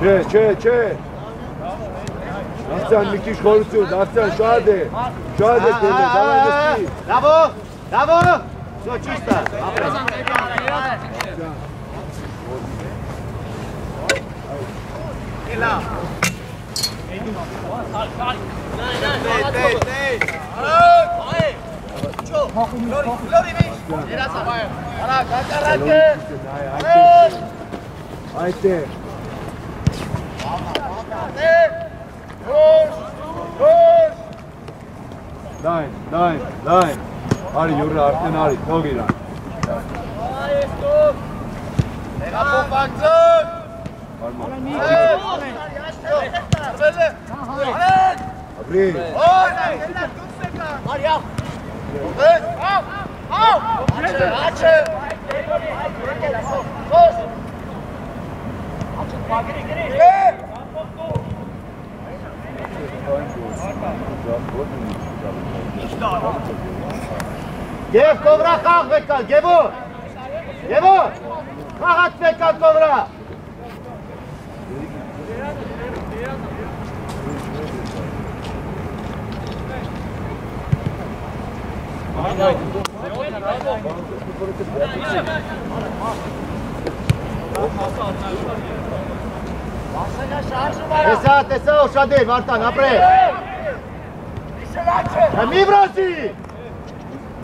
Çe, çe, çe. Aslan müthiş konuşuyoruz. Aslan şu halde. Şu halde seni. Devam et. Bravo. Bravo. So çusta. Aferin. Ela. Ela. Այդտեղ։ Գոս, գոս։ Լայն, լայն, լայն։ Արի յուրը արդեն արի, թող իրան։ Այս տոփ։ Տեղափոխվացեք։ Արմա։ Արմա։ Արմա։ Արմա։ Արմա։ Ապրի։ Եվ կովրա խաղ վեկալ, գևոր։ Գևոր։ Խաղաց վեկալ կովրա։ Tesa, tesa, ošady, Marta, napřed. A mi vrací!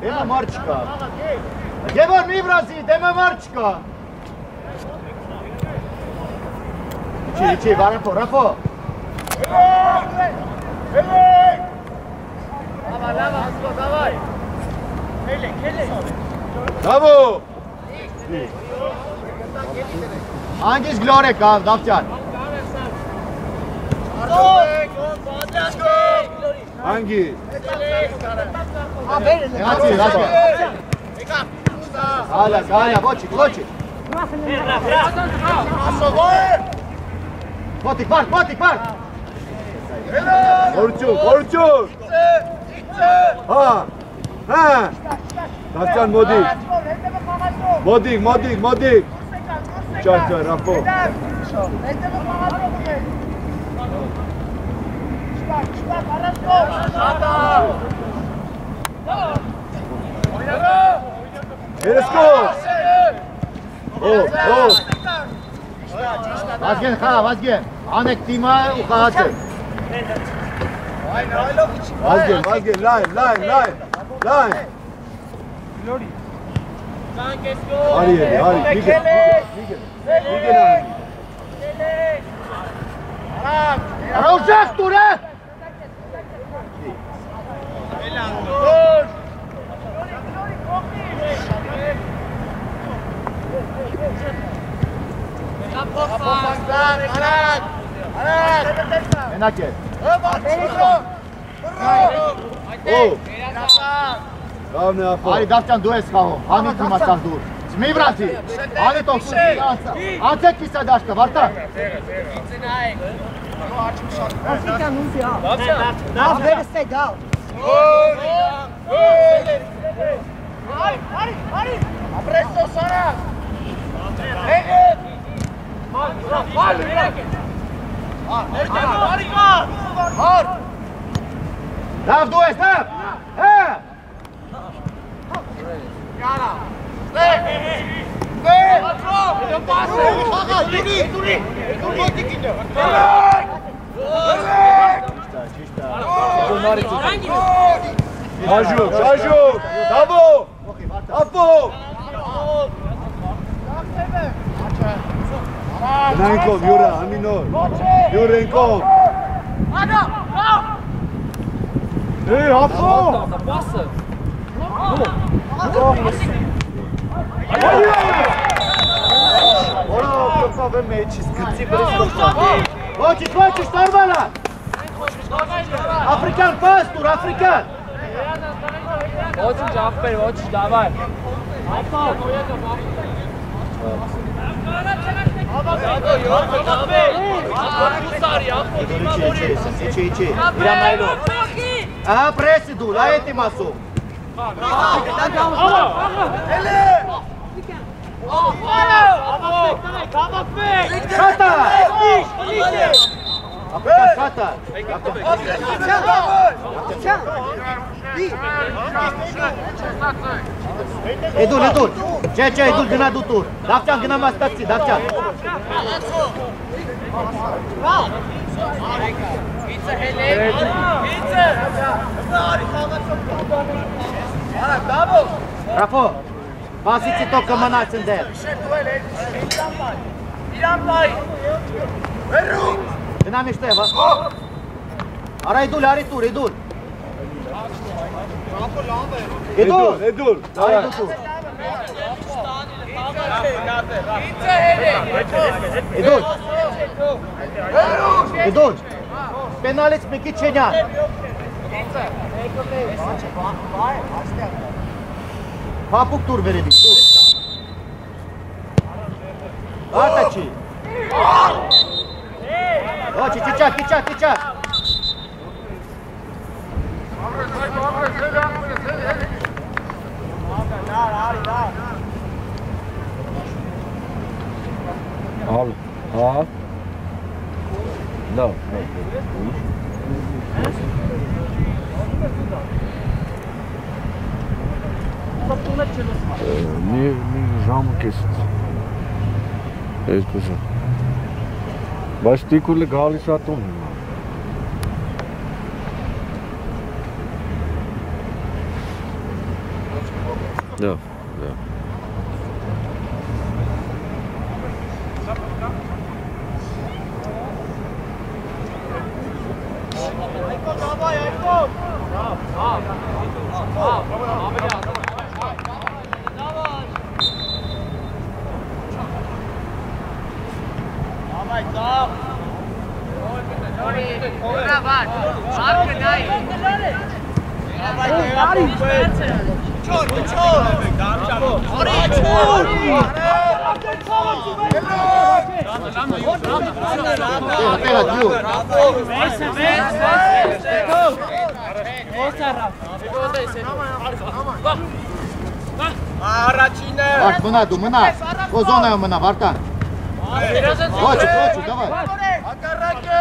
Jdeme Marčka. Jdeme mi vrací, jdeme Marčka. Iči, iči, Rafo, Rafo. Dávaj, dávaj, dávaj! Բրավո։ Անգիս գլոր է կավ, դավթյան։ Անգի։ Հացի, հացի։ Հալա, հալա, ոչիկ, ոչիկ։ Մոտիկ, մարդ, մոտիկ, մարդ։ Խորություն, խորություն։ Հա։ Հա։ Դարձան մոդիկ։ Մոդիկ, մոդիկ, մոդիկ։ Ճարճա, ռապո։ Երեսկով։ Օ, օ։ Վազգեն խաղ, վազգեն։ Անեք թիմը ու խաղացը։ Վազգեն, վազգեն, լայն, լայն, լայն, Lan! Glory. Լավն է ապա։ Արի դավթյան դու ես խաղում, հանի թիմա սաղ դուր։ Մի վրացի, հանի տոք անցեք կիսա դաշտը, վարտա։ Fica anunciado. Dá os dois, dá! É! Cara! Vem! Vem! Patrão! Eu passo! Duri! Duri! Duri! Raju, Raju, bravo, bravo. Nenkov, Jura, Amino, Jurenkov. Adam, Ei, Rafa! Passa! Ora, каква време е, че скъци връзка. Лочи, лочи, штарвана! Африкан, пастор, африкан! Лочи, джампер, лочи, давай! Айко! Айко! Ići, ići. Idem na idu. Aha, presidu, lajeti masu. Ele! Ovo! Ovo! Kama fe! Kata! Kama fe! Apucă fata! Edul, Edul! Ce, ce, Edul, gâna du tur! Daftean, gâna mă stați, Daftean! Viță, Helen! Viță! Rafo! Pasiți tot că mânați în de el! Miram pai! Miram pai! Veru! Միշտեղ, հա։ Արա էդուլ, արի տուր, էդուլ։ Էդուլ, Էդուլ, արի դավայ։ դու տուր։ Էդուլ։ Էդուլ։ Պենալից մի քիչ չենյան։ Փափուկ տուր վերևից, տուր։ Արտա չի։ Ոչի, Chodź, dzieciaki, dzieciaki, dzieciaki! All, all. No, no. Niye, niye, jam kesin? Evet hocam. Bastante legal isso a tua. Não. Մնա դու, մնա։ Քո զոնայում մնա, Վարտան։ Ոչի, ոչի, դավայ։ Հակառակը։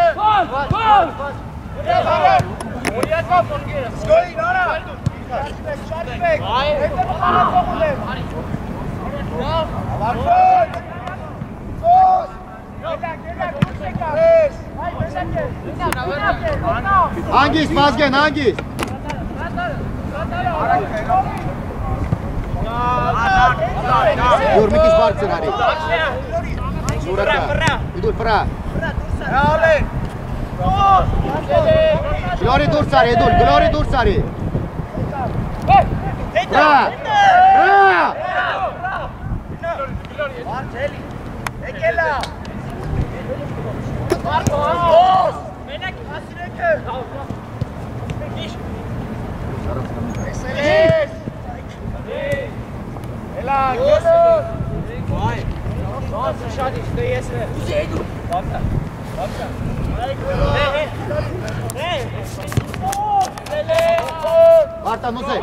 Սկոյին արա։ Շարժվեք։ Հետո խաղացող ունեմ։ Ավարտոց։ Սոս։ Գետակ, գետակ, դուրս եկա։ Ես։ Այ, մենակ է։ Մենակ է, մենակ է։ Հանգիստ, Վազգեն, հանգիստ։ Յուր մի քիչ բարձր արի։ Շուրակա։ Իդուր վրա։ Հալե։ Գլորի դուրս արի, Իդուր, գլորի դուրս արի։ Վրա։ Վրա։ Marcelli. Եկելա։ Մարկոս։ Մենակ lá, Vai. Nossa, schade, ich drehe jetzt. Komm da. Komm da. Hey, hey. Marta, não sei.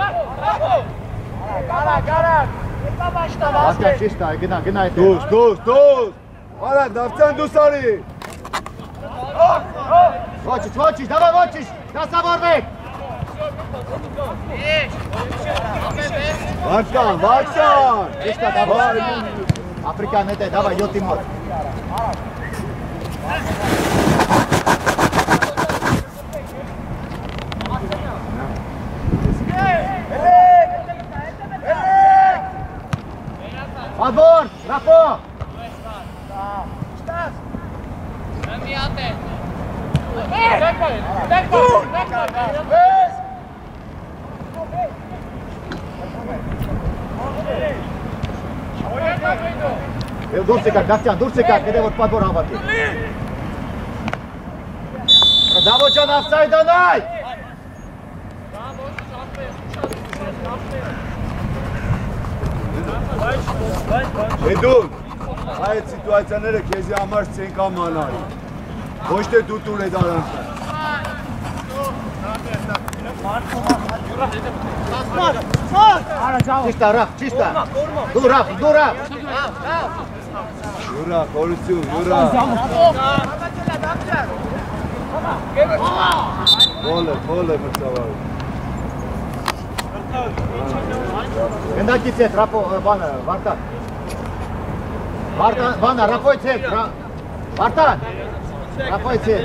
Cara, cara. Asta acesta, genau, genau. Dus, dus, dus. Bora, davcan dus ali. Vačić, Vačić, davaj Vačić, da sa borbe. Vačkan, Vačkan! Iška da voli. Afrika ne te dava Jotimor. Advor, Rafa! Estás? Na minha testa. Vem, vem, vem, vem, vem, vem, vem, vem, vem, Եվ դուրս եկա, Դավթյան, դուրս եկա, գիտե որ պատվոր հավատի։ Դավոջան ավսայդ անայ։ Էդուլ, այդ սիտուացիաները քեզի համար չեն կամանալ։ Ոչ թե դու տուր է դարանքը։ Ճիշտ է, Է։ Դու Ռաֆ, դու Ռաֆ։ Յուրա, խորություն, Յուրա։ Բոլը, բոլը մրցավար։ Գնդակից հետ Ռափո բանը, Վարտան։ Վարտան, բանը Ռափոյից հետ, Վարտան։ Ռափոյից հետ։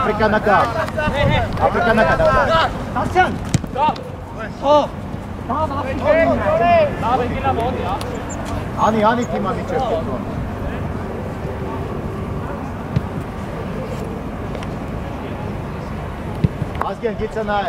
Աֆրիկանակա։ Աֆրիկանակա դա։ Տասյան։ Անի, անի թիմա միջև կետրոն։ Ազգեն գիծը նայ։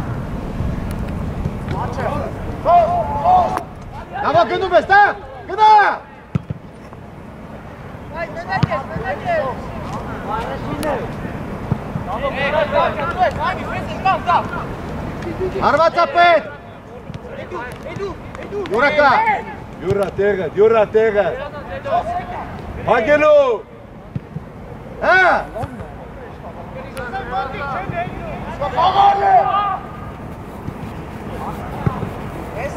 Na boca do besta! Cadê? Vai, vai, vai, Edu, Edu, Edu. tega, jura tega. Hagelo. Ah! Só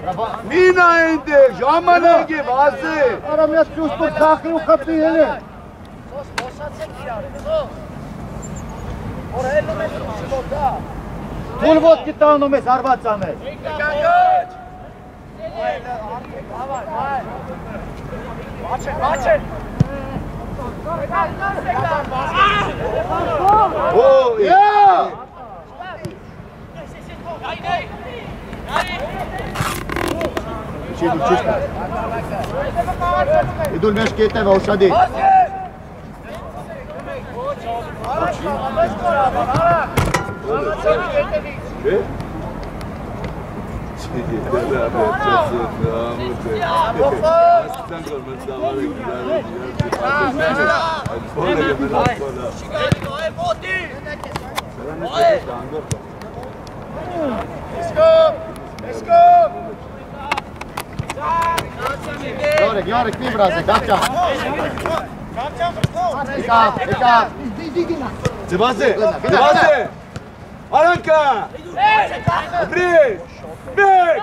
Մինա այնտեղ, ժամանակ է, վազե։ Արա միա ճուստոր քախի ու խփի հելը։ Թուլ ոտքի տանում ես, արված ամես։ Օ, Յա! Չիդու ճիշտ է։ Իդուլ մեջ կետև օշադի։ Չէ։ Չի, դա է, ծածկ, ամուր idu čisto. Idu neške tebe osadi. Let's go! Let's go! Jurek, Jurek, ti mraze, Gapća. Eka, Eka. Cebaze, Cebaze. Aranka. Andrije. Bek.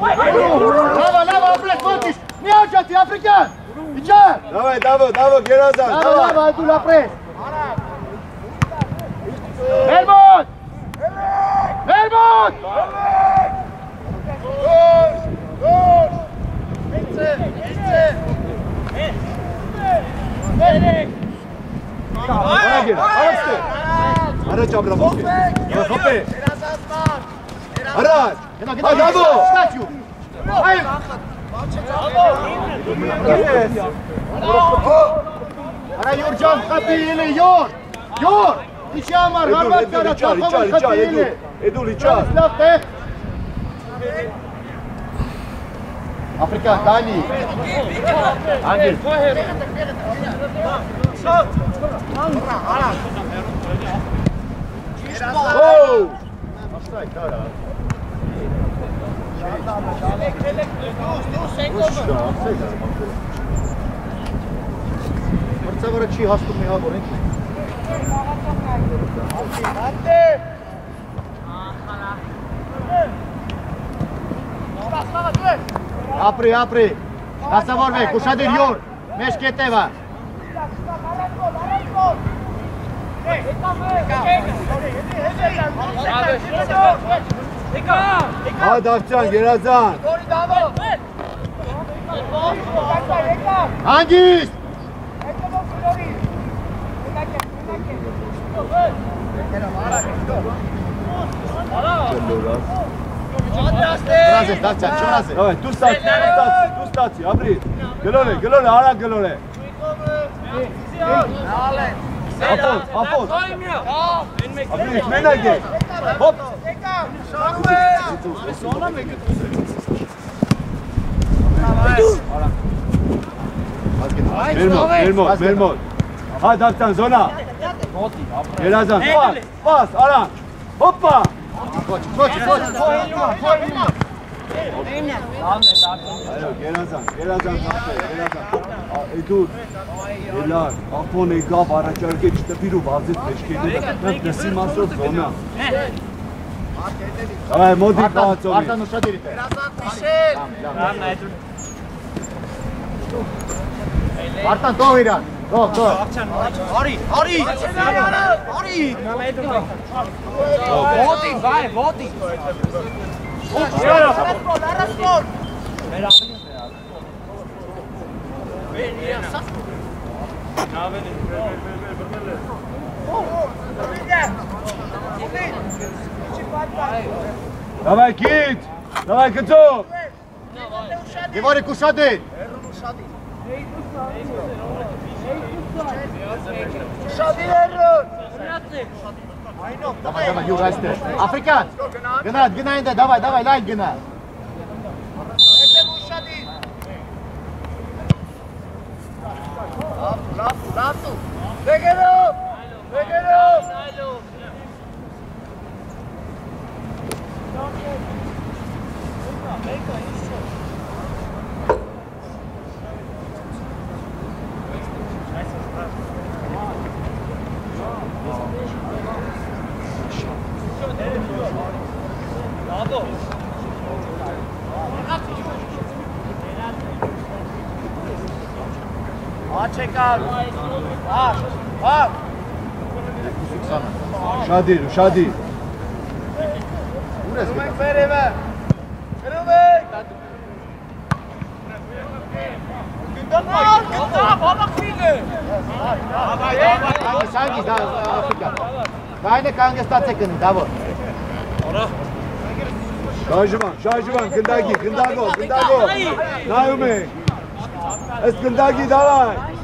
Lava, lava, oplet, vrtiš. Nije očati, Afrikan. Iđe. Davaj, Davo, Davo, Gerazan. Davo, Davo, tu napred. Helmut! Helmut! Helmut! Առաջ Աբրամովսկի։ Հոպե։ Երազանցման։ Առաջ։ Գնա, գնա, գնա։ Ստացյու։ Այ։ Արա Յուրջան, խփի իլի յոր։ Յոր։ Ինչի համար հարված կարա ծախով խփի իլի։ Էդու լիճար։ Լավ տեղ։ Աֆրիկա, Դանի։ Անգել։ Օ! Աստայ, կարա։ Մրցավարը չի հաստում մի հավոր, ինչ։ Apri, apri. Lasă vorbe, cu din Iur. Mergi câteva. Hai, Davcean, Gherazan! Angis! Hello. Գրազես, դարձյա, չորազես։ Ոյ, դու ստացի, դու ստացի, դու ստացի, ապրի։ Գլոր է, գլոր է, արա գլոր է։ Ապոտ, ապոտ։ Ապրի, մենակ է։ Հոպ։ Շարում է։ Սոնա մեկը Մեր մոտ, մեր մոտ, մեր մոտ։ Հա, դարձան, զոնա։ Մոտի, ապրի։ Երազան, պաս, պաս, արա։ Հոպա։ Ոչ, ոչ, ոչ, ոչ։ Այո, գերազան, գերազան ծախսել, գերազան։ Էդուր, ելար, ապոն եկավ, առաջարկե չտպիր ու վազեց մեջքերի, մենք նսի մասով զոնա։ Այ մոդի կացոմի։ Արտան ուշադիր է։ Արտան տող իրան։ Votem, vai, votem. Давай, кит! Давай, Кацов! Геворе, Кушадин! Кушадин! Кушадин, Эрон! Кушадин! Давай, давай, Юра, растет. Африкан! Геннад, Геннад, давай, давай, лайн, Геннад. Rafu, Rafu, take it up, take it up. Make it. Ուշադիր, ուշադիր։ Ուր ես գնա։ եք վերևը։ Գրում եք։ Գնդան գնդա, բաբախինը։ Հանգիս, հանգիս, դա Աֆրիկա։ Կայնը կանգստացեք գնի, դավոր։ Շարժման, շարժման, գնդագի, գնդագով, գնդագով։ Նայում ենք։ Այս գնդագի դավայ։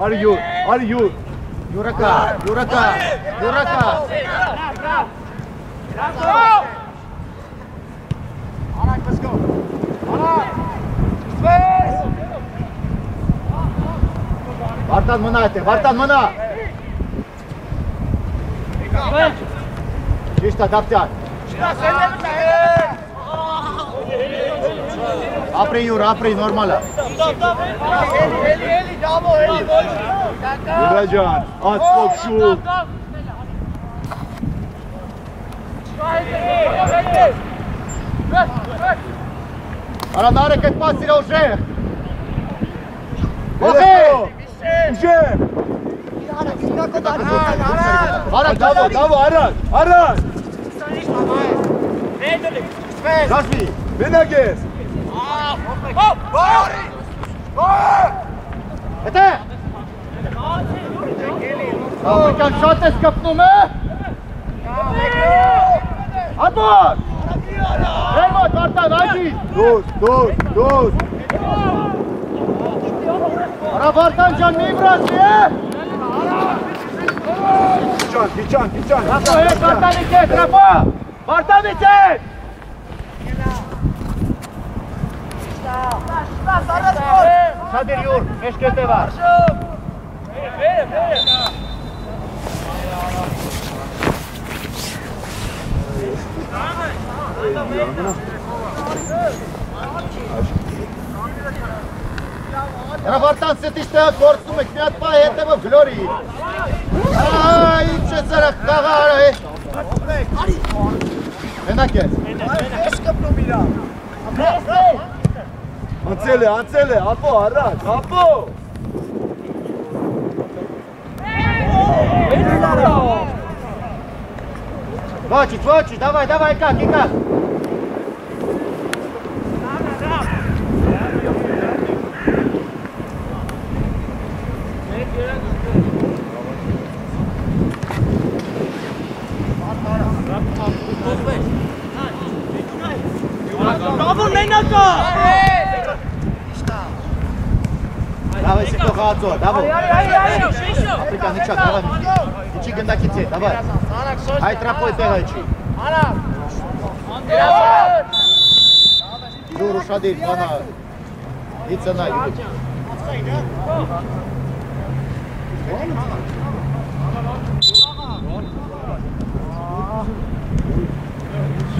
Ali Jur, Ali Jur. Juraka, Juraka, Juraka. Juraka. Vartan mâna, te, Vartan mâna! Și ăștia, daptea! Apre Iura, apre normală! Eli, Eli, bravo, Eli, volum! Dragian, ați făcut șut! Arătare cât pas reușe! Ohe! Okay. Ջան, ացկոք շուտ։ Արա նարեկ այդ պասիրա ուժեղ։ Ոխե։ Ուժե։ Արա, ինքնակո դարձել։ Արա Դավո, դավո, արած, արած։ Դասվի։ Մենակ ես։ Հետե։ Ապրիկան շատ ես կպնում է։ Ատոր։ Հերմոտ, Վարտան, այդի։ Դուս, դուս, դուս։ Работа, Джон, не брось, не! Джон, Джон, Джон! Какой это морталитет, тропа! Морталитет! Садир Юр, мешкете var. Yardım. Aşk. կետե վար։ Հրավարտան սետիշ տեղը կործնում եք, մի հատ պահ հետևը գլորի։ Այ, ինչ է ծրախ կաղար է։ Մենակ ես։ Անցել է, անցել է, ապո, արած, ապո։ Вачич, Вачич, давай, давай, как, и как? Давай, Сектоха, отзор, давай. Африкан, и чат, давай. Учи гандаките, давай. Ай, тропой, давай, чи. Юру Шадыр, бана. И цена, Юру.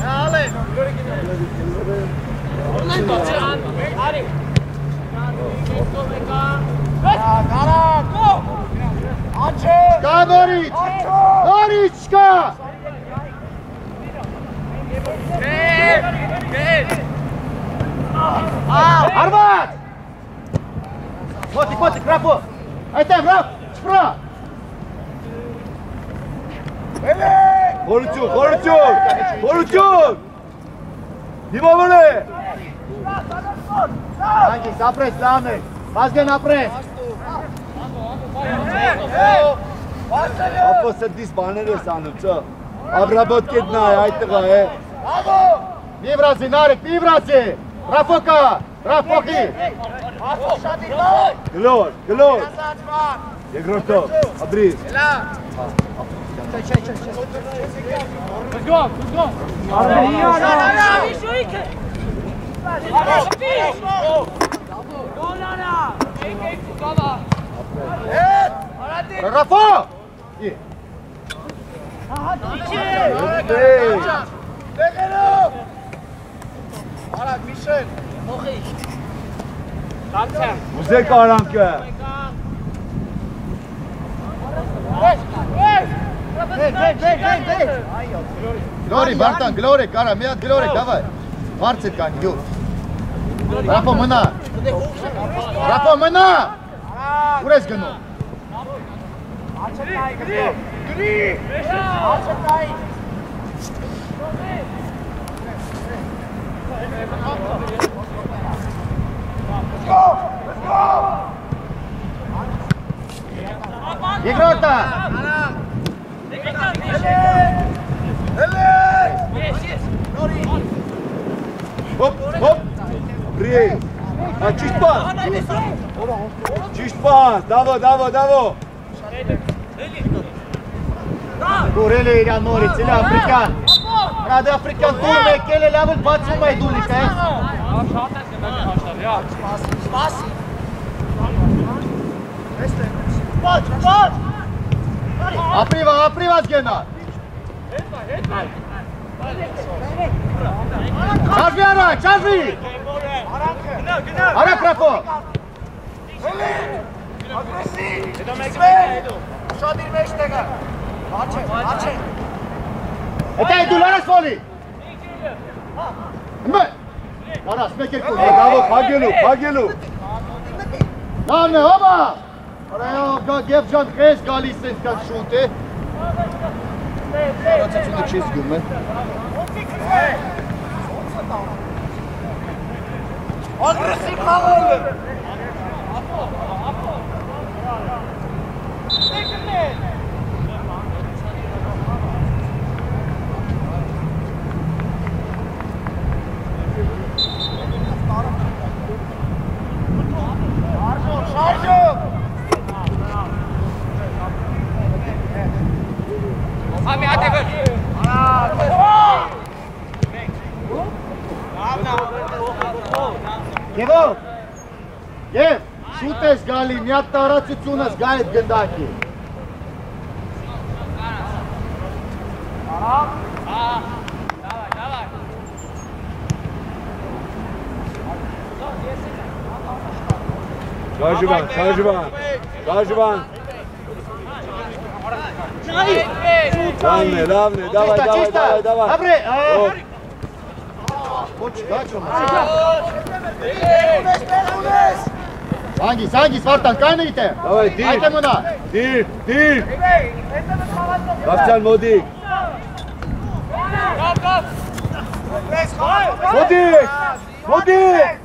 Алле! Նորից, նորից կա։ Արված։ Մոտիկ, մոտիկ, ռապո։ Այդտեղ, ռապ, չպրա։ Խորություն, խորություն, խորություն։ Դիմավոր է։ Անգիս, ապրես, լան է։ Վազգեն ապրես։ Ապո սդիս բաներ ես անում, ճա։ Աբրաբոտ նայ, այդ տղա է։ Մի վրացի, նարեկ, մի վրացի։ Ռապոկա, ռապոկի։ Գլոր, գլոր։ Երկրորդով, ադրիս։ Ռապո։ Ի։ Ուզե կարանքը։ Գլորի, Վարտան, գլորի, կարա, մի հատ գլորի, դավայ։ Վարձիտ կան, յուր։ Rafa, mâna! Rafa, mâna! Urez gânul! Let's go! Let's go! Игрота! Оп, оп! Բրի։ Ա ճիշտ բան։ Ճիշտ բան, դավո, դավո, դավո։ Գուրել է իրան նորից, իլա Աֆրիկան։ Հրադը Աֆրիկան դուր մեկել է լավ էլ բացում է դուլիկ, է։ Ապրիվա, ապրիվաց գենա։ Չաշվի արա, չաշվի։ Արագ Ռաֆո։ Հետո մեկ հետո։ Շատ իր մեջտեղը։ Աչե, աչե։ Հետո դու լարես ֆոլի։ Մը։ Արաս մեկ երկու։ Գավո, փագելու, փագելու։ Լավն է, հոմա։ Արայո, գա գեվ ջան քեզ գալիս է կան շուտ է։ Wraca się do ciebie z gumy. Agresywna oğlum. Şarjör! Գևո։ Եվ շուտ ես գալի, մի հատ տարածությունը զգա այդ գնդակի։ Շարժվան, շարժվան, շարժվան։ Լավն է, լավն է, դավայ, դավայ, դավայ, դավայ։ Ապրե, Ո, ոչ գա Sangi, Sangi, Spartan, kanite! Давай, ти! Ајдемо на! Ти, ти! Бавчан, моди! Моди! Моди!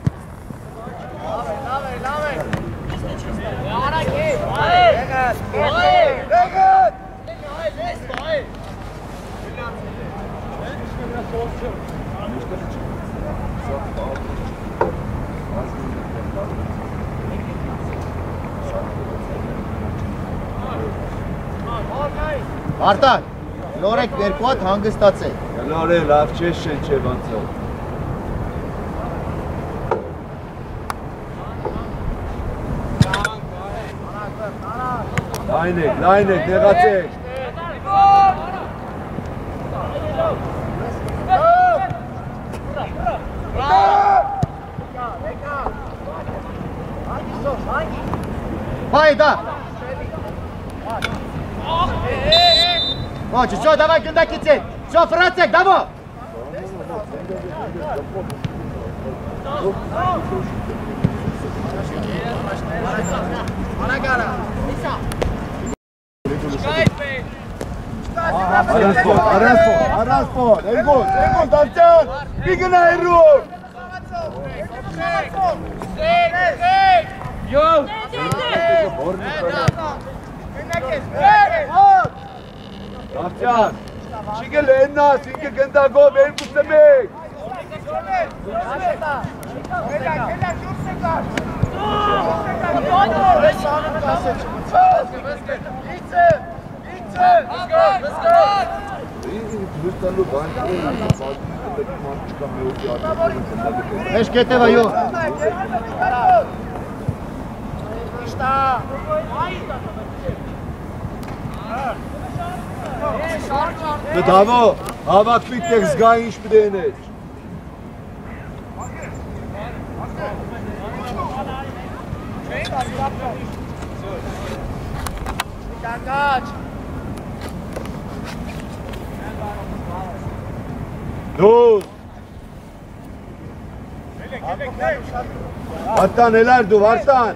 Thank you. Արտակ, լորեք երկու հատ հանգստացեք։ Լորե, լավ չէ շենչե ոնցով։ Լայն եք, լայն եք, նեղացեք։ Moči, čo, davaj grdakice! Čo, Fracek, davo! Ona gara! Nisa! Aransko, Aransko, Aransko, Engol, Engol, Dalcan, Bigna Eru. Yo. Yo. Դավճան, չիգել եննաս, ինքը գնդագով, երկուսը մեկ։ Դուրտալու բանկերը, բանկերը մարդ չկա Bravo! Aber kriegt der Sky nicht bedient. Dur. Vartan neler dur Vartan.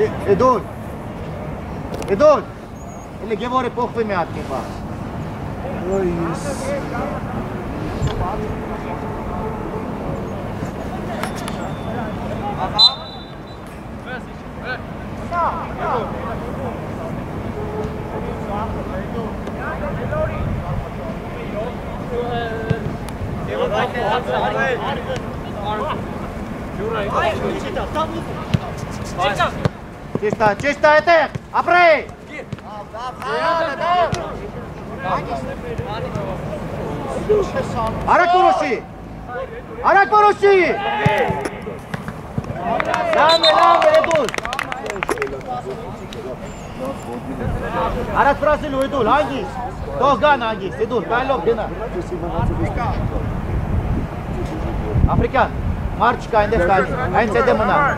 Edun. Edun. Ele gave her a poke for me at the bar. Luis. Right. Чисто, чисто это! Апрей! Арак поруши! Арак поруши! Ламе, ламе, Эдул! Арак Бразилию, Эдул, Ангис! Доган, Ангис, Эдул, Кайлов, Дина! Африкан, марч, Кайндес, Кайндес, Кайндес, Эдемана!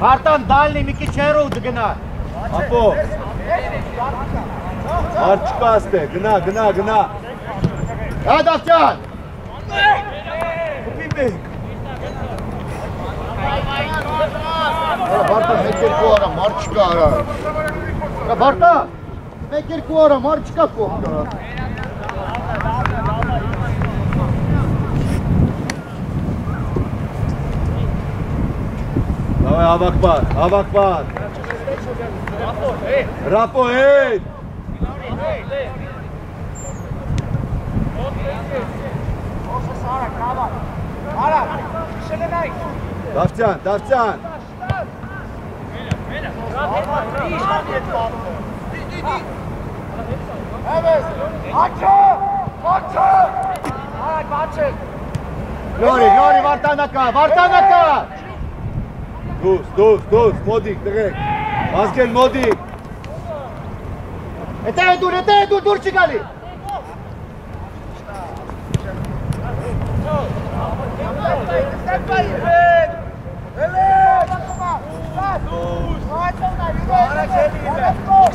Артан дальний мики черу дгна. Апо. Arçkaste. Gına gına gına. Hadi Afcan. Kupim Bey. Barta Bekir Kuara Marçka ara. Barta Bekir Kuara Marçka Kuara. մարդ չկա արա։ Արա Վարտա, մեկ երկու արա, մարդ չկա կողմ կա։ Давай, հավաքբար, հավաքբար։ Ռապո հետ։ Դավթյան, Դավթյան։ Լորի, լորի Վարտանակա, דוס, דוס, דוס, מודיק, תראה. מזגן מודיק. Ете е дур, ете е дур, е е дурчи гали!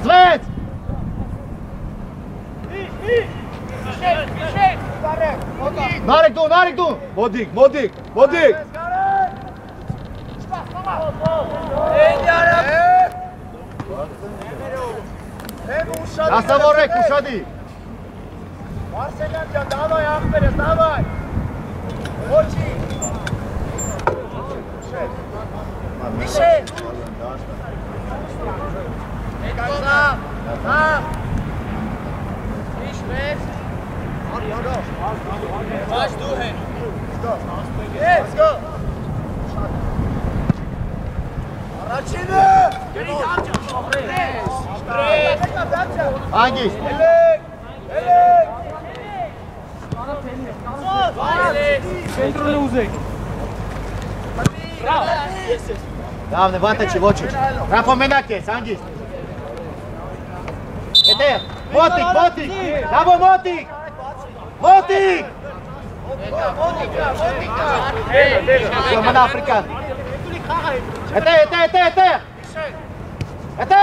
След! Нарик ду, нарик ду! Модик, модик, модик! Դասավորեք ուշադի։ Մարսելյան ջան, դավայ ախպերս, դավայ։ Ոչի։ Միշե։ Եկանա։ Հա։ Իշմես։ Արի, արա։ Աշ դու հեն։ Let's go. Let's go. Agis. Centrul Uzec. Bravo. Doamne, vată ce voci. Rafa Menache, Agis. Ete, Motic, Motic. Bravo Motic. Motic. Motic, Motic. Somos africanos. Մոտիկ։ Շո մնա Աֆրիկան։ Էտե, էտե, էտե, էտե։ Էտե։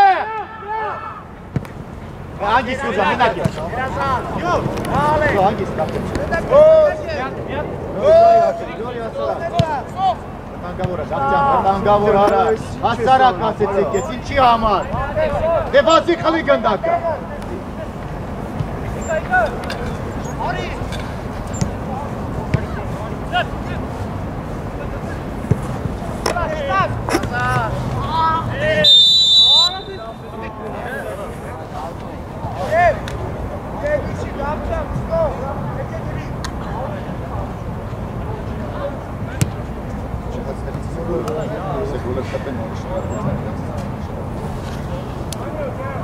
Անգիստ ուզա, մենակ ես։ Շո անգիստ կապտես։ Վտանգավոր է, Դավթյան, վտանգավոր արա։ Հասարակ ասեցիք ես, ինչի համար։ Դե բացի խլի գնդակը։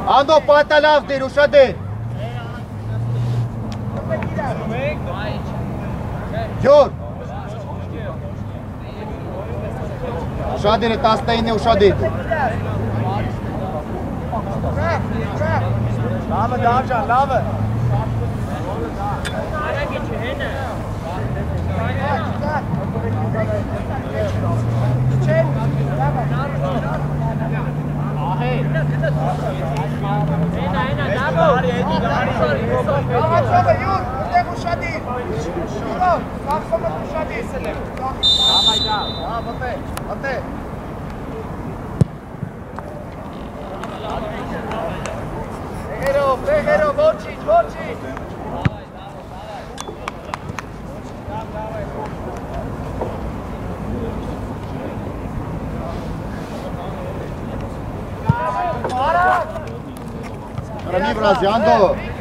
Ando pata lavdir, ushadin. Gjord! Şadere tastayı ne uşadı? Lave Davcan, lave. Давай, Жога, Юр, где Кушадин? Жога, как сколько Кушадин? Ah, va bene, va bene. Peguero, Peguero, Bocic, Bocic! Para mi Fraziando!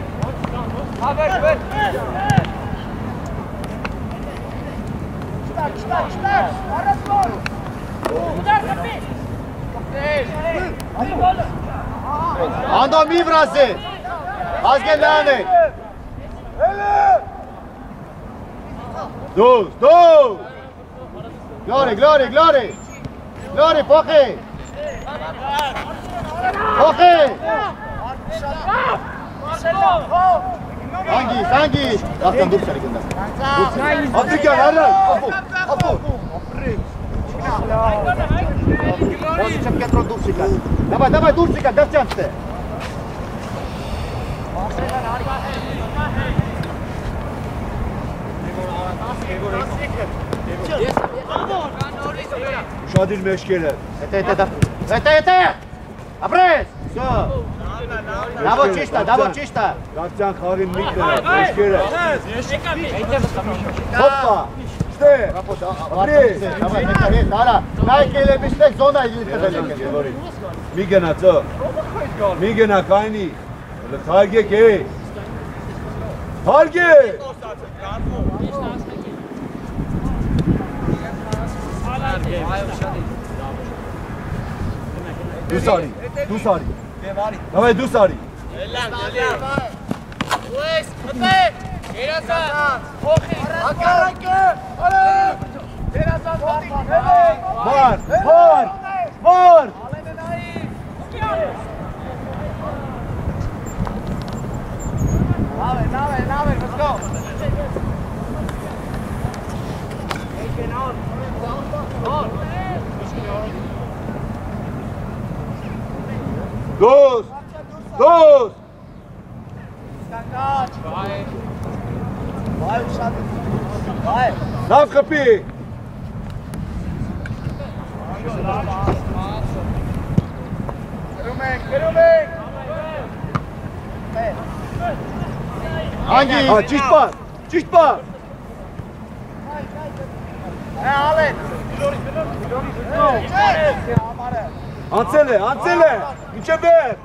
عنده مين في راسي عايز جلاني دوس دوس جلاري جلاري جلاري جلاري فوقي فوقي Sangi, Sangi. Zaten dur içeri gönder. Dur içeri. Abdülkan, Erren. Apo, Apo. Apo. դուրս իկա։ Դավայ, դավայ դուրս իկա, դասչան ստե։ Ուշադիր մեջքերը։ Հետե, հետե, դա։ Հետե, հետե։ Ապրես։ Всё։ Դավո ճիշտ է, դավո ճիշտ է։ Դարձյան խաղին մի կրած, մեջքերը։ Հոպա։ Հետե, հետ, արա։ Նայք էլ է միշտեք զոնա տվել եք։ Գևորի։ Մի գնա, ծո։ Մի գնա, կայնի։ Թարգեք է։ Թարգեք։ Դուս արի, դուս արի։ Դավայ դուս արի։ Ուես, մտե։ Let's go! Dos! Dos! Լավ խփի։ Գրում ենք, գրում ենք։ Անգի, ճիշտ բան, ճիշտ բան։ Է, Ալեն։ Անցել է, անցել է, մինչև բեր։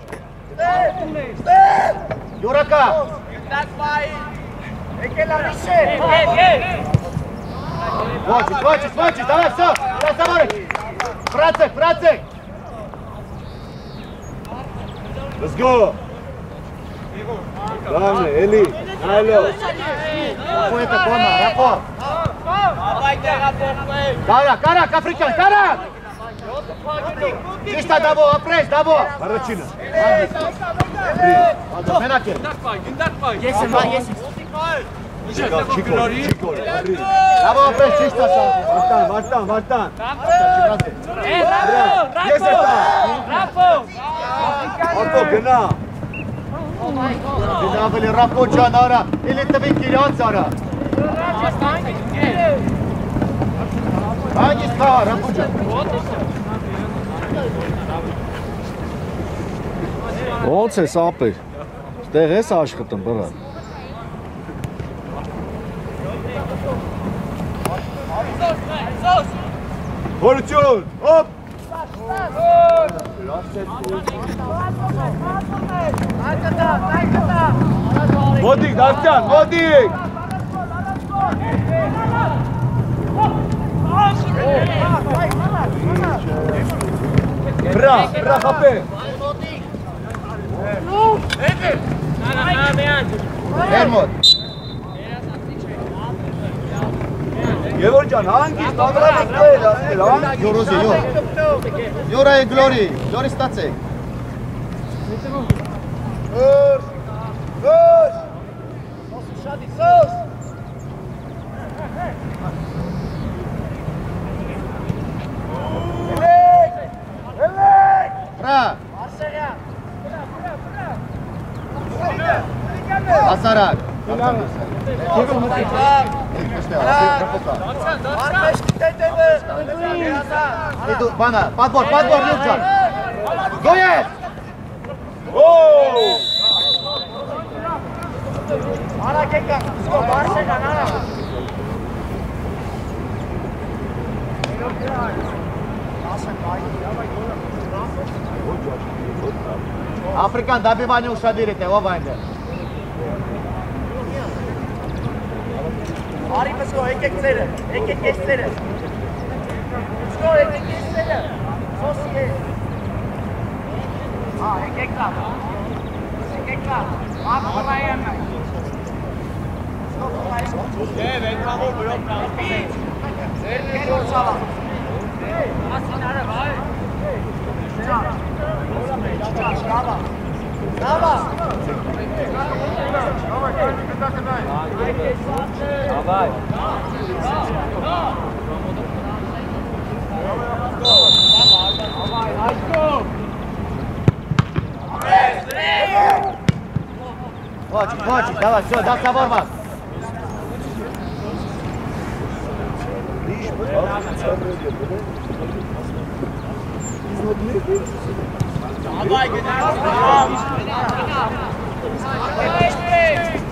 Ստեղ։ Յորակա։ Եկել է միշե։ Եկել է։ Skoči, skoči, skoči, давай, все, все, Саварыч. Працай, працай. Let's go. Главное, Эли, алло. Какой это кома, рапорт. Кара, кара, кафрикан, кара. Чисто добо, опрес, добо. Марачина. Менакер. Есен, есен. Դավո, ապրես, ճիշտ է շան։ Վարտան, վարտան, վարտան։ Է, Ես եմ տա։ ռապո։ Արտո գնա։ Դե ավելի ռապո ջան արա, էլի տվին իրանց արա։ Հագիս կա, ռապո ջան։ Ոնց է սապե։ Ստեղ ես աշխատում, բրա։ Fortune! Hop! Модик, Давтян, Модик! Бра, бра, хапе! Эрмот! Եվոր ջան, հանգիստ ագրավը կեր, ասել, հա։ Յորոզի, յոր։ Յորա է գլորի, գլորի ստացեք։ Հոր, հոր։ Շատի սոս։ Էլեք, էլեք։ Հրա, Արսեղյան։ հասարակ։ Markaš kitajte me! Idu, Bana, padbor, padbor, Ljubčan! Goje! Ana Keka, sko, Baršega, Nana! Afrikan da bi vanje ušadirite, ovo ajde. 周りパスを延々せる延々消せるスコア延々消せるそしてああ延々か延々かあここはやんない Nee, wenn man oben kommt, dann ist es. Sehr, sehr gut, Sala. Was ist denn da dabei? Ja. Sala. Sala. Sala. Sala. Sala. Давай. Хочешь, хочешь, давай, все, дал собор вас. Давай, генерал! Давай, генерал!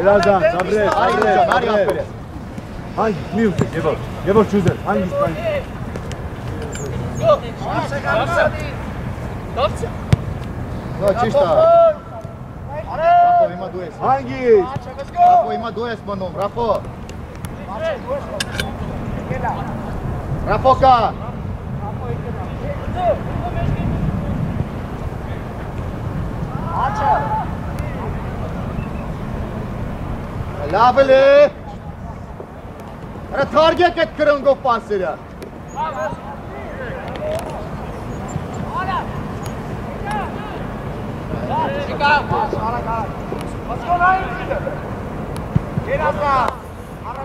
Elazığ, Sabri, Sabri, Sabri. Hangi? Kimi yüksek? Gebor. Gebor çözer. Hangisi? Hangisi? Dobrze. No, czysta. Rapo ima dues. Hangi? Rapo ima dues, manom. Rapo. Rafoka! Laveli! Retarget et kırın go pansıyla. Çıkar! Let's go, Ryan! Get up now!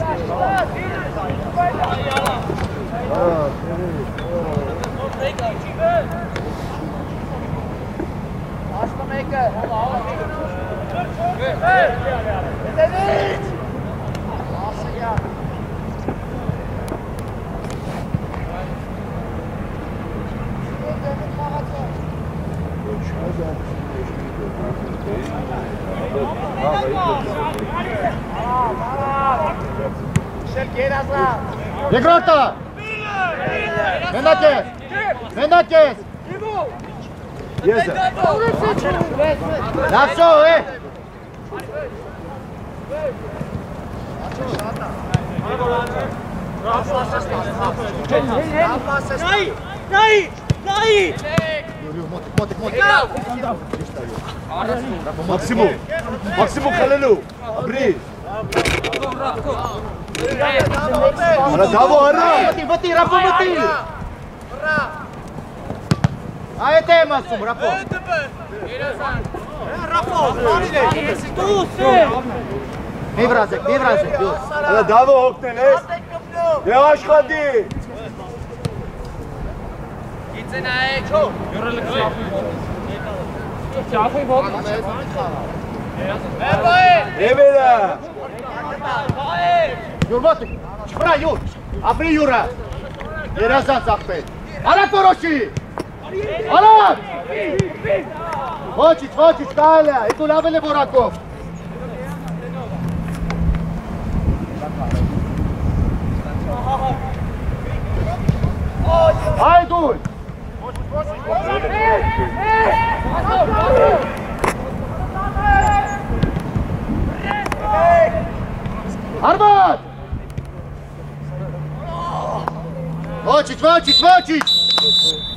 Ah, Thank you. Γρήγορα! Μενάκες! Μενάκες! Λάψω, ε! Nahi! Nahi! Nahi! Motik, motik, motik! Maksimo! Maksimo Kalelu! Abri! Ratko, Ratko! Ora, bravo, ora! Vou tirar, vou tirar! Aí tem, Massum, Rapo! Rapo, tu, Ne vrazek, ne vrazek, dur. eu dava o Oktenes. Yavaş hadi. Gitsene ayak. Yoruluk. Şafı Vai! Ne böyle? É, Յուրմատի, չխնա յուր, ապրի յուրը, երազան ծաղպել, առակ որոշի, առակ, ոչիչ, ոչիչ, կայել է, հետու լավել է որակով, Այդուր! Արմատ! Mačić, Mačić, Mačić!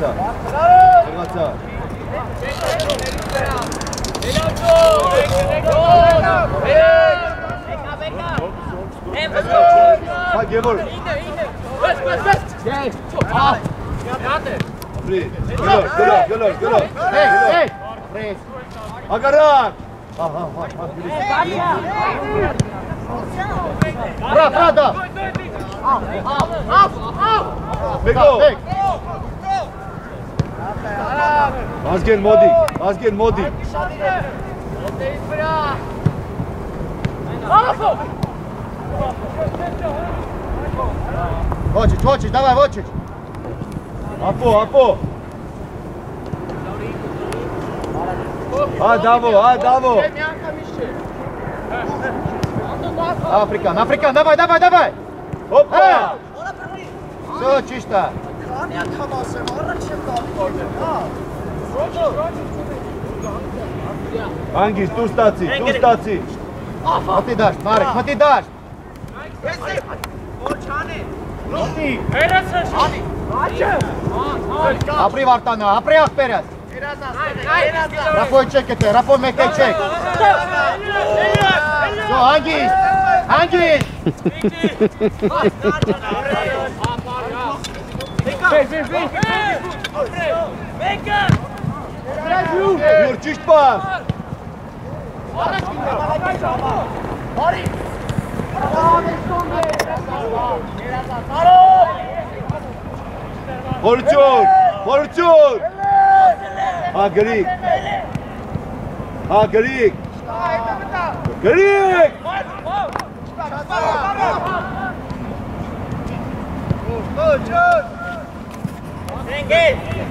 맞자. 잘 맞자. 아, 예골. 아, 우리 열어, 열어, 열어, 열어. 에이, 에이. 아가라. 아, 아, 아, 아. 브라, 브라다. 아, 아, 아, 아. 백업. Mazgen Modi, Mazgen Modi. Вочич, Вочич, давай, Вочич. Апо, Апо. Адамо, Адамо. Африкан, Африкан, давай, давай, давай. Опа. Все чисто. Камня тамасы, марра чемдан. Անգիս, դու ստացի, դու ստացի։ Մտի դաշտ, Մարեք, մտի դաշտ։ Էսի, ոչան է։ Լոպի, հերացը շանի։ Աչը։ Ապրի վարտանը, ապրի ախպերս։ Հրապոյ չեք էտ է, հրապոյ մեկ է չեք։ Սո, հանգիս, հանգիս։ Մեկը։ Յուր ճիշտ բան։ Խորություն, խորություն։ Հա գրիկ։ Հա գրիկ։ Գրիկ։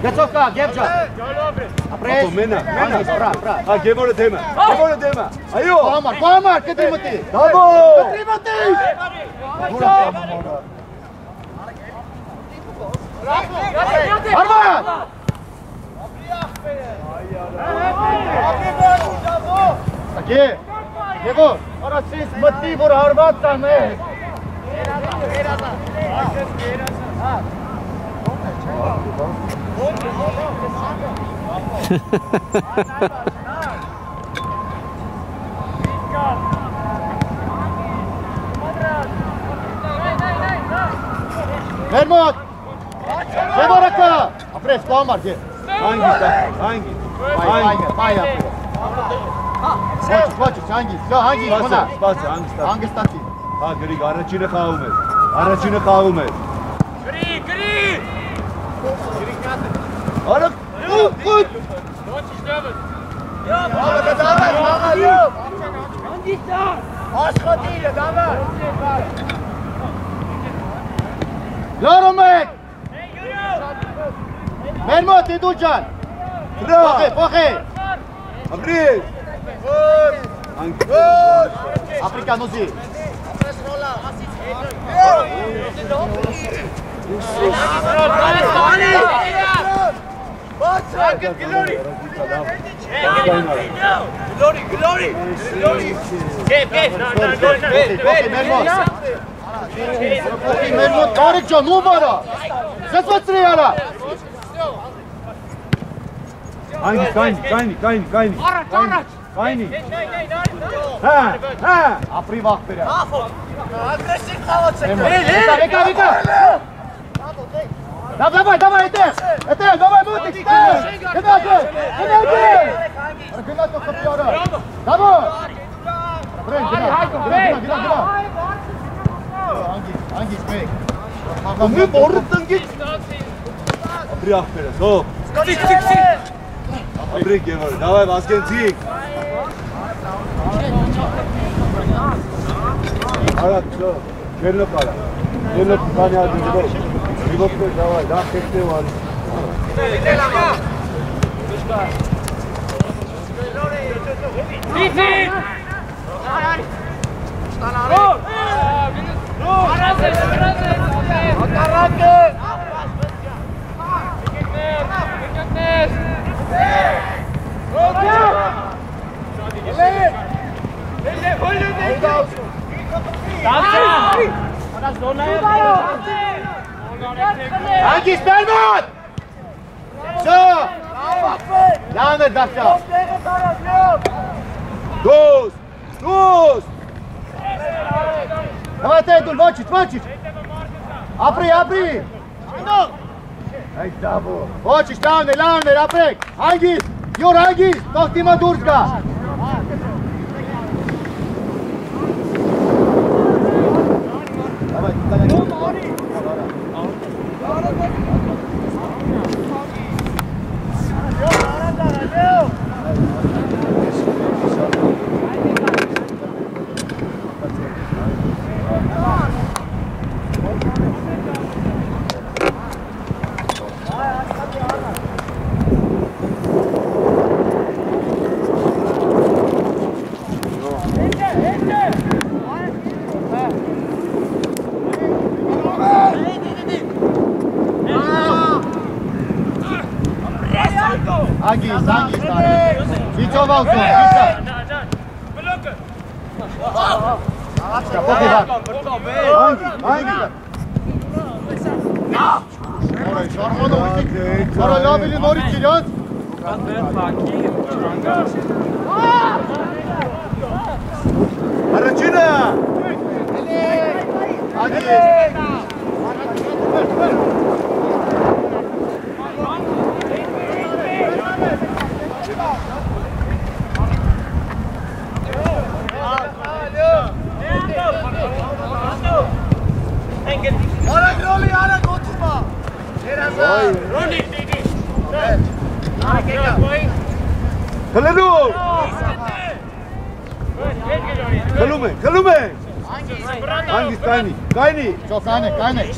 Jacovka, Gjevqa. Apres. Po mena, mena, pra, pra. A gjemo në tema. Gjemo në tema. Ajo. Po Amar, po Amar, këtë rimë ti. Bravo. Këtë rimë ti. Arma. Gdje? Jego, ona si smrti vor Hrvatsa me. Gerasa, Gerasa. Gerasa. Մեր մոտ։ Ձևորակա։ Ապրես կամար դե։ Հանգիստ, հանգիստ։ Հանգիստ, բայա։ Ոչ, ոչ, հանգիստ, զո հանգիստ, մնա։ Սպասի, հանգստացի։ Հա, գրիկ, առաջինը խաղում ես։ Առաջինը խաղում ես։ Hallo! Gut, gut! 90 sterben! Ja, Mama, da damals, Mama, los! Und nicht da! Ausrottiert, da damals! Laromek! Menmo, Tidujan! Foche, foche! Abrir! Afrika, Nuzi! Alles, alles! Bakın Glory. Glory, Glory. Glory. Gel, gel. Gel, gel. Okey, Mermo Tarık Can numara. Ses bastırı yara. Kayni, kayni, kayni, kayni, kayni. Araç, araç. Kayni. Ha, ha. Apri bak bir ya. Agresif kalacak. Vika, vika, vika. դավայ, դավայ, էտեղ, էտեղ, դավայ, մոտիկ, ստեղ, գնացը, գնացը, գնացը խպի արա, դավո, բրեն, գնա, գնա, գնա, գնա, անգիս, անգիս մեկ, Մի բորը տնգից։ Ապրի ախպերս, հո։ Ապրիկ Գևոր, դավայ Վազգենցիկ։ Արա, всё, Գերնո կարա։ vou pegar, vai dar tempo de hora. Bizi! Dur! Dur! Arazi! Arazi! Atarakı! Çekilmez! Çekilmez! Rodu! Evet! Belli! Hulu değil! Dansın! Ana zona yapıyor! Dansın! Հագիս բերմոտ! Չո! Լանը դավճա! Դուս! Դուս! Հավատե դուլ, ոչիչ, ոչիչ! Ապրի, ապրի! Այդ դավո! Ոչիչ, լանը, լանը, ապրեք! Հագիս! Յուր հագիս, տողտիմը դուրս գա!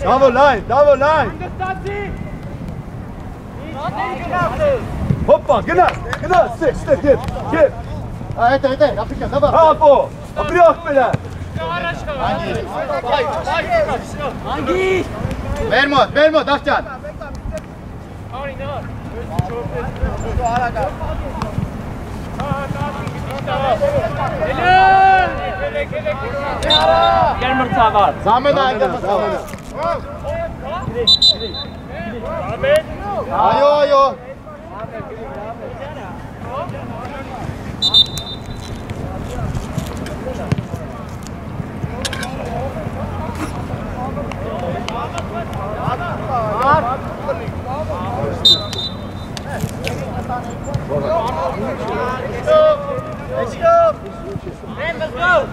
Double line, double line. Hoppa, genau, genau, stick, stick, git, git. Ha, ete, ete, yaptık ya, devam. Bravo, bırak bile. Hangi? Hangi? Vermot, Vermot, Afcan. Gel Mırtava. Zahmet Aydın. Zahmet Ajo, ajo. Let's go! Man, let's go!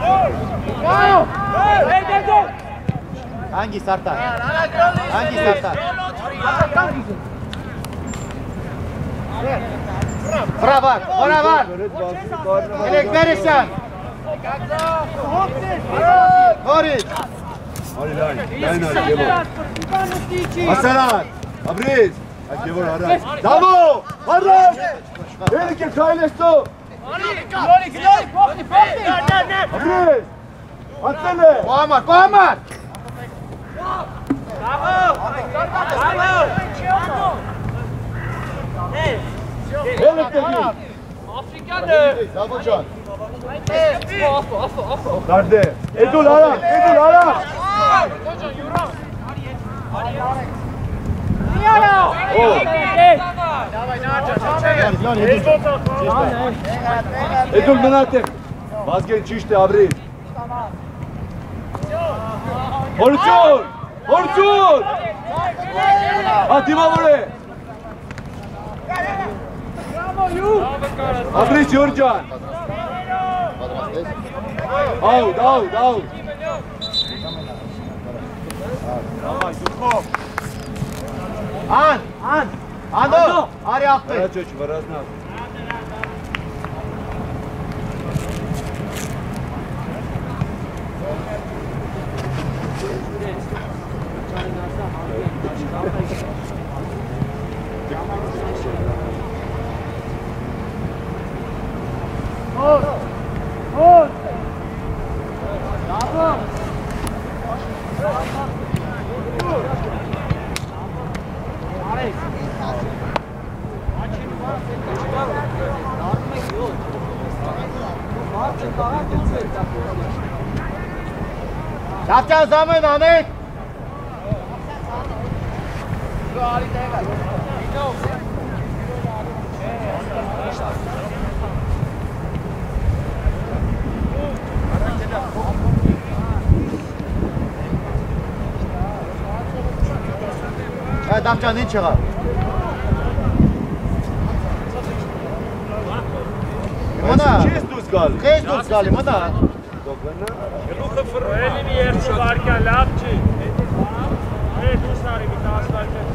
Go! Go! Hangi Sartar? Hangi Sartar? Bravar, Bravar! Elek verirsen! Horic! Hasanat! Abriz! Davo! Varlar! Elke kaynaştı! Abriz! Atele! Muhammed! Muhammed! Ացել է։ Կոհամար, կոհամար։ Ելք է գի։ Աֆրիկանը։ Զավո ջան։ Ախո, ախո, ախո։ Դարդե։ Էդուլ արա, էդուլ արա։ Օ, Լան, լան, էդուլ մնացեք։ Վազգեն ճիշտ է ապրի։ Հորություն, Orçun! Orçun! Fatima buraya! Adres Yorcan! Out, out, out! An, an, Ando! Ar yaptı. Varaç hoş, varaz ne yaptı? Շավճան զամեն անեք։ Այդ դավճան ինչ եղավ։ Մնա, Չես դուս գալ։ քեզ դուրս գալի, մնա։ Էլի մի երկու վարկյան լավ չի։ Է դուրս արի մի 10 վարկյան։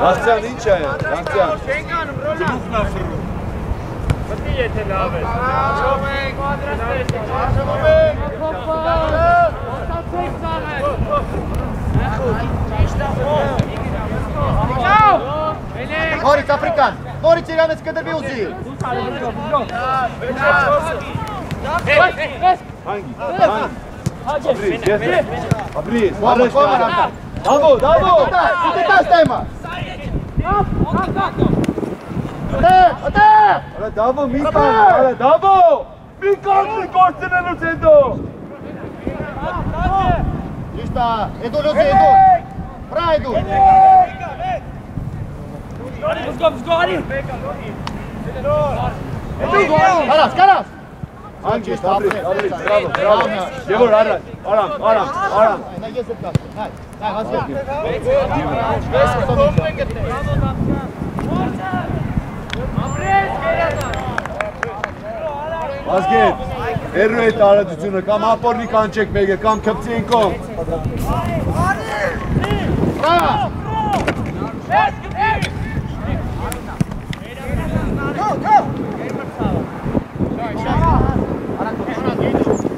Վասյան ինչ է, Վասյան։ Չենք անում ռոլա։ Niye telavet? Çabuk! Çabuk! Koppa! Orta tek sagen! Moritz Afrikan! Moritz Iranec kadar bir uzi! Hangi? Hangi? Abris, jeste? Abris, moraš da! Davo, davo! Gdje ta stajma? Hop, hop, hop! Olha Davo, Mika! Olha Davo! Mika si corse nello centro! Ci sta! Edu lo sei, Edu! Bravo Edu! Zgodi, zgodi! Edu, Aras, Aras! Anci, sta, apri, apri, bravo, bravo! Devo, Aras, Aras, Aras, Aras! Dai, dai, vas via! Vezi că nu plecăte! Bravo, bravo! Ազգետ, հերու է տարածությունը, կամ ապորնի կանչեք մեկը, կամ կպցին կոմ։ Վրա։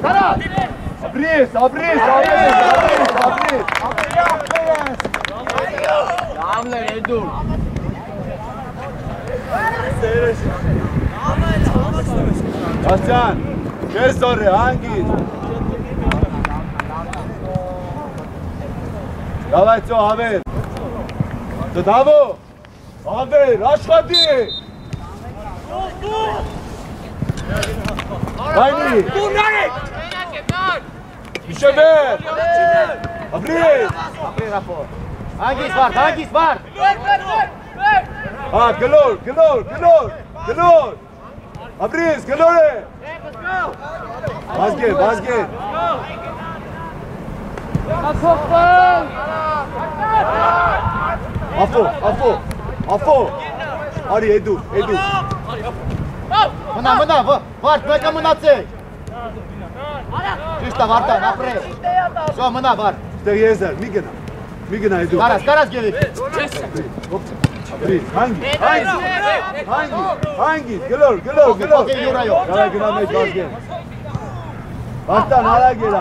Կարաս։ Աբրիս, աբրիս, աբրիս, աբրիս, աբրիս։ Աստյան, քեզ զորը, հանգիս։ Դավայ ծո հավեր։ Դդավո, հավեր, աշխատի։ Բայնի, իշևեր, աբրիս, Ապրի ռապոր։ Հանգիս վարդ, հանգիս վարդ։ հա, գլոր, գլոր, գլոր, գլոր, աբրիս, գլոր է, բազգեր, բազգեր, Afo, afo, afo. Արի էդու, էդու։ Մնա, մնա, վ- վարդ, մեկը մնացեք։ Ճիշտ է, վարդան, ապրե։ Շո, մնա, վարդ։ Ստեղ եզեր, մի գնա։ Մի գնա էդու։ Կարաս, կարաս գևիկ։ Please, hangi? Hangi? Hangi? Hangi? Gülür, gülür, gülür. Kara güne mek az gel. Baştan hala gel.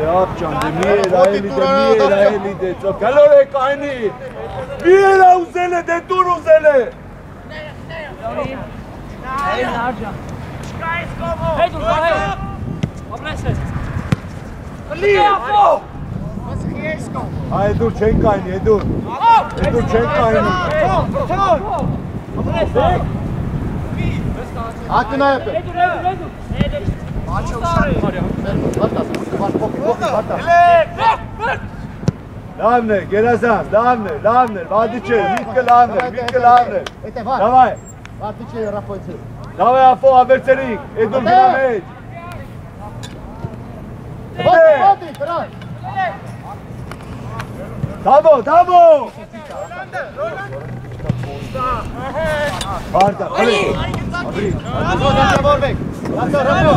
جواب چند میره میره میره میده تو کلور کانی میره اوزله ده تو روزله Hey, du, hey! Kom, Lisa! Kom! Դե դուր ուզել է։ Այ դուր չեն կայնի, է դուր։ Է դուր չեն կայնի։ Ակնա է պե։ Վարտաս, վարդ, փոքի, փոքի, վարտաս։ Լավն է, գերազան, լավն է, լավն է, վադի չէ, միտքը լավն է, միտքը լավն է։ Էտե վարդ, Դավայ, վարդի չի ռապոյցի։ դավայ ապո ավերցերիկ, է դուր დამო, დამო! მარტა, ალი! დამო, დამო, ბეკ. დამო, დამო.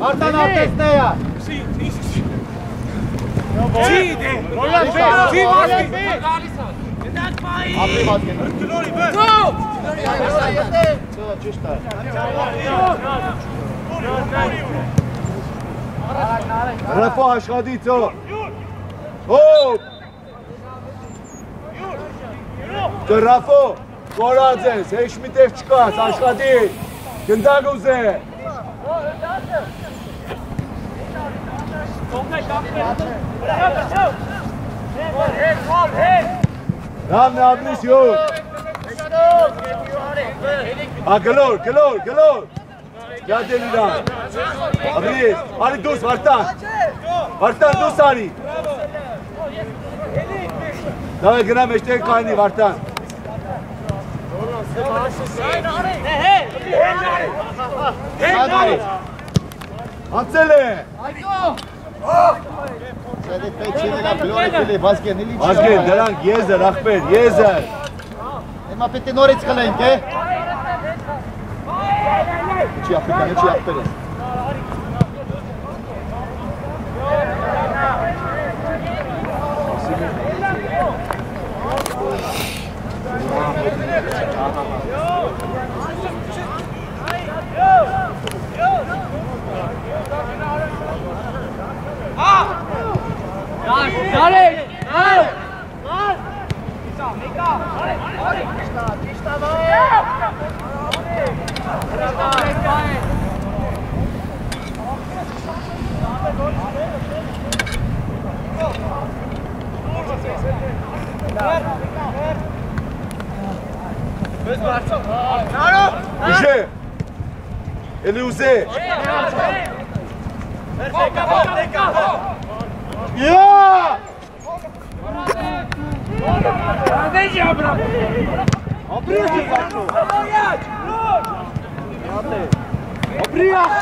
მარტა ნახტესნეა. სი, ის. ჩიდე. როლას ბე, ჩიმასკი. აპრი მათგენ. გლორი ბე. გო! ჩო, ჩიშტა. რაკო აშხადი ძო. Հոպ։ Դրաֆո, կորած ես, հեչ մի տեղ չկաս, աշխատի։ Գնդակ ուզե։ Լավն է աբլիս յոր։ Ա գլոր, գլոր, գլոր։ Յադել իրան։ Աբլիս, արի դուրս, վարտան։ Վարտան դուրս արի։ Դավե գնա մեջտեղ կայնի, վարտան։ Անցել է։ դե Ազգեն, դրանք եզր, ախպեր, եզր։ Հիմա պետք է նորից խլենք, է։ Չի ապրիկանը, չի Legal, legal. O G. Ele o Z. Yeah! Obrigado, Paco! Obrigado!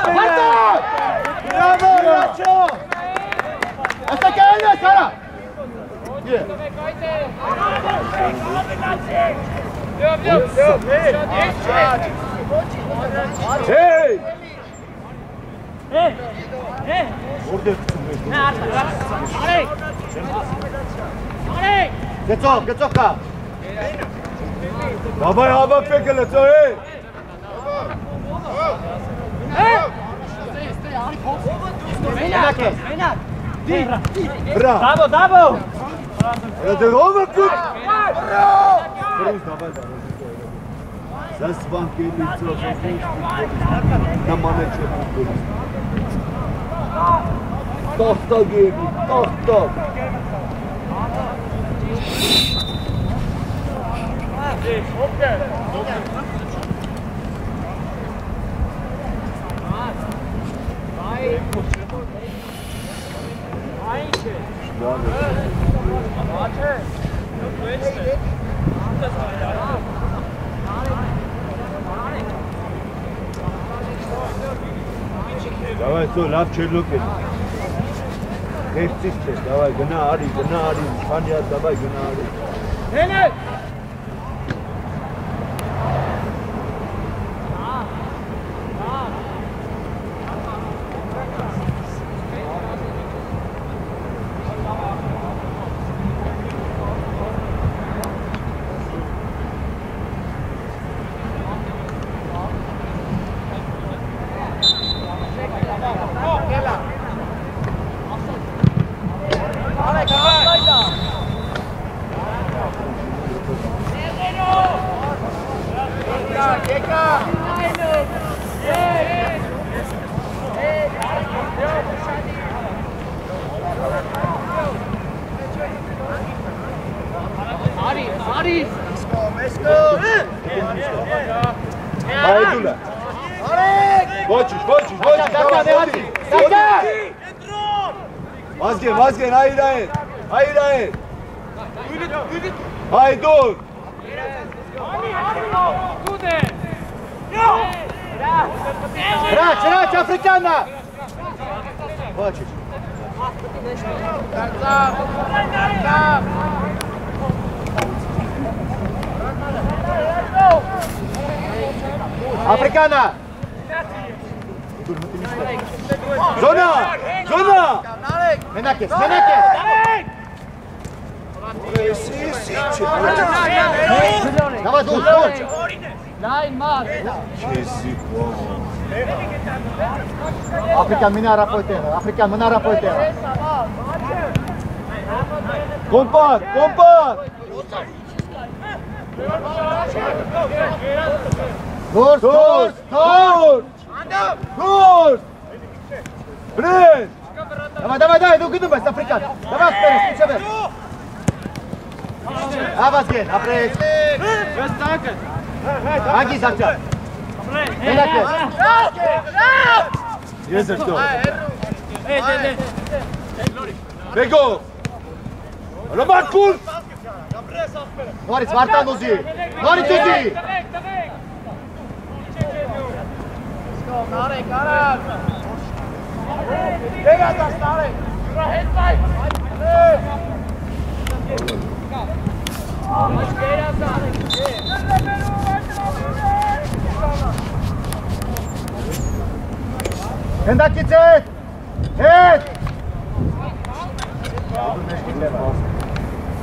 Bravo, Nacho! Essa que é ele, cara! Yeah. 됐어, 됐어, 가. 나봐, 나봐, 뺏길랬어, 에이. Bravo, bravo! Bravo! Bravo! Bravo! դավայ դավայ։ Զես բանկելի ծովի նման է չէ ֆուտբոլիստ։ Տախտա գեբի, տախտա։ Давай, все, լավ չելոք է։ Քեստից չէ, давай, գնա արի, գնա արի, քանի հատ давай գնա արի։ Nene! Africana! Zona! Zona! Menakes, Menakes! Давай, Душ, Душ! Africa, mâna arapoi tână! Africa, mâna arapoi tână! Kompad, kompad! Dur, dur, dur! Dur! Блин! Давай, давай, давай, ну гидым бас, африкан! Давай, вперед, спит себе! Абас ген, апрес! Аги завтра! Белаке! Есть за что! Бегу! Roman Kun! Moritz, warten op sie! Moritz, op sie! Narek, Narek! Digga, das Narek! Jura, Headlight! Oh, was geht das, Narek? Hände, Kitzel! Hit! Hit!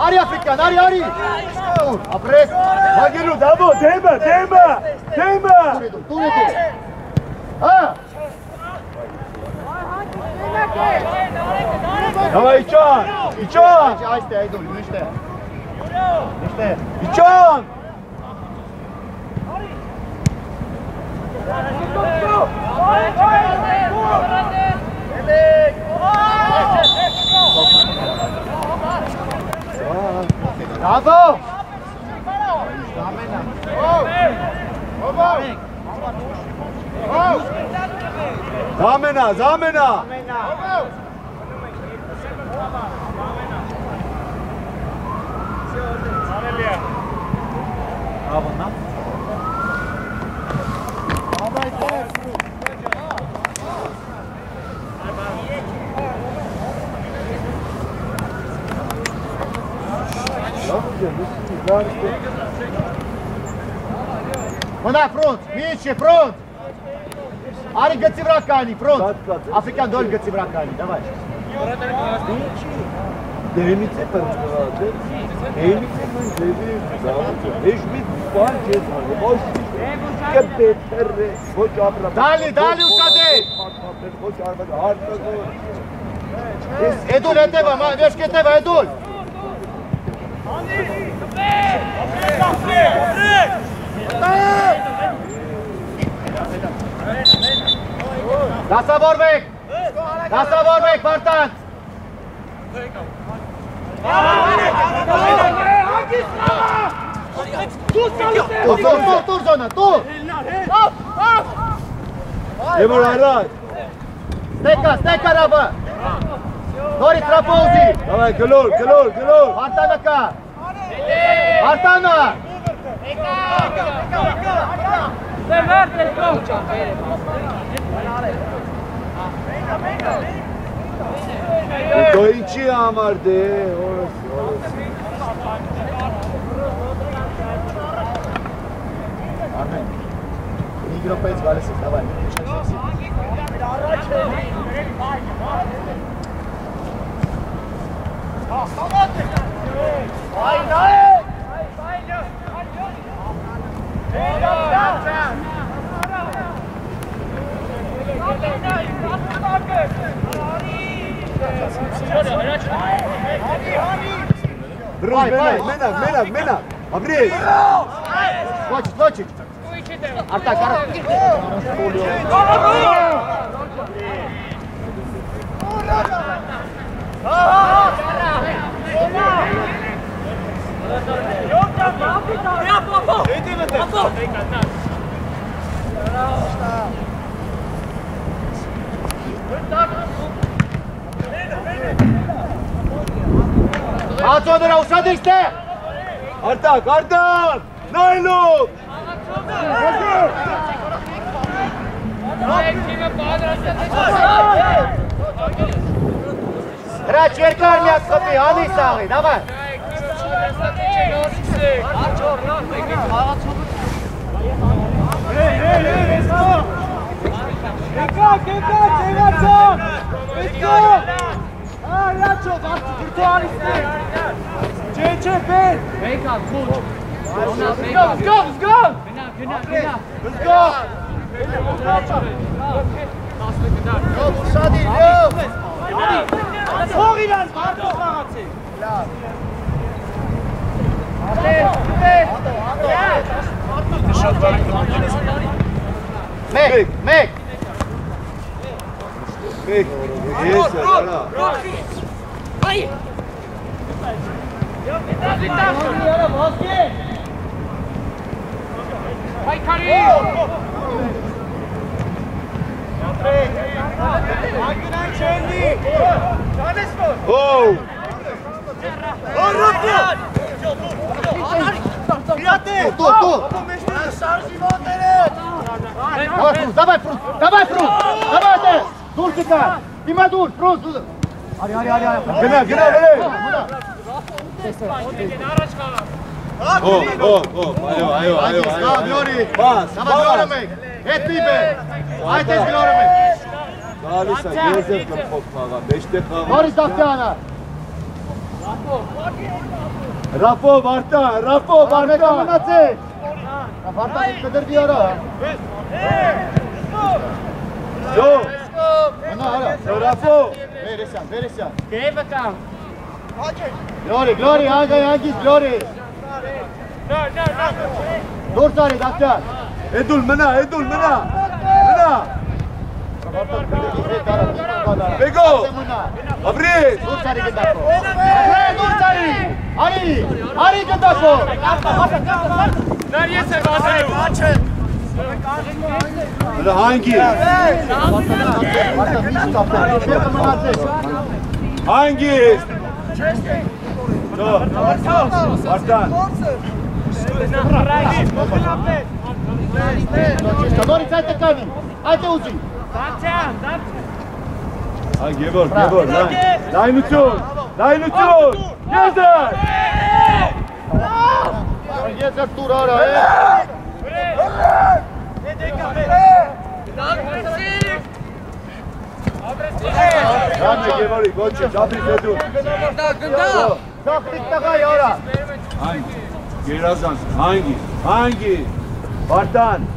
Ari Afrikan, Ari Ari. Apres. Maginu dabo, Demba, Demba, Demba. Tudo tudo. Ah. Давай, Ичон! Ичон! Айсте, айду, ниште. Ниште. Ичон! Ой, ой, ой! Эдик! Ой! Bravo! Zamena, Zamena! Bravo, ne? Bravo, ne? Mâna front, mici, front! Are găți vracanii, front! African 2 găți vracanii, давай! Demice pencerade, demice penceri, eşmit parçez, hoş, kebet, terre, hoş abra. Dali, dali uçadı! Hoş abra, harika zor. Edul eteva, ma, veşketeva, edul! Rasa Borbek! Rasa Borbek, Partant! Tur! Steka, steka raba! Doris Rapozi! Давай, Галюр, Галюр, Галюр! Партан Արտանա։ Դե վերջ է կոմ չափերը։ Դու ինչի համար դե օրս օրս։ Արմեն։ Միգրոպից գալիս է, դավայ։ Առաջ է։ Ահա, հավատք։ Vai, vai, Menad, Menad, Menad. Abrir. Skočit, skočit. Arta, kara. Dobro, Atsodur avuçat işte. Artak, Artak. Naylon. Naylon. Հրաչ երկար միակ խփի, հանի սաղի, դավայ։ Եկակ, եկակ, եղացան։ Պետքո։ Ա, լաչո, բարձ գրտո արիստի։ Չէ, չէ, բեր։ Մեկա, խուտ։Ոնա, Զգա, մեկա։ զգա, զգա։ Գնա, գնա, գնա։ Զգա։ Ով ուսադիր, ով։ Թող իրանց բարձ խաղացի։ Մեկ, մեկ։ Մեկ, ես արա։ Պայքարի։ Ագնան չելի։ Ճանես որ։ Օ! Օրոպիա։ Իրատե։ Տո, տո։ Մեջտեղ Gol! Priate! Tu, tu! Давай, Фрус! Давай, Фрус! Давай, Дэ! Дурчика! Дима, дур! Фрус! Ари, ари, ари! Гена, гена, гена! Гена, Օ, օ, օ, այո, այո, այո, այո։ Գլորի, Բաս, բաս։ մեկ, հետ պիպե, այդպես գլորը մեկ, Գալիս է, ես եմ գլխով խաղա, մեջտեղ խաղա։ Նորից դավթյանը, Ռաֆով, Արտան, Ռաֆով, բարմեկը Արտան։ մնացեք, Վարտակից կդրվի արա, Ջո, մնա արա, Ռաֆով։ վերեսյան, վերեսյան, Գեյվը կամ։ Գլորի, Գլորի, հանգայ, հանգից, Գլորի, դուրս արի, դավթյան, Էդուլ մնա, Էդուլ մնա։ Մնա։ Բեգո։ Աբրես։ դուրս արի գնդակով, դուրս արի, արի, արի գնդակով, Նա ես եմ ասելու։ Հələ հանգի։ Հանգի։ Ջո, Արտան։ Նորից այդ տկանի, այդ է ուզի, Դանցյան, դանց։ Այ Գևոր, Գևոր, լայն։ Լայնություն, լայնություն։ Եզեր։ ես ես դուր արա, է, Ջանը Գևորի, ոչի, ջաբրի Էդուլ։ Սախտիկ տղա յորա, Հանգի։ Գերազանց, հանգի, հանգի։ Վարտան։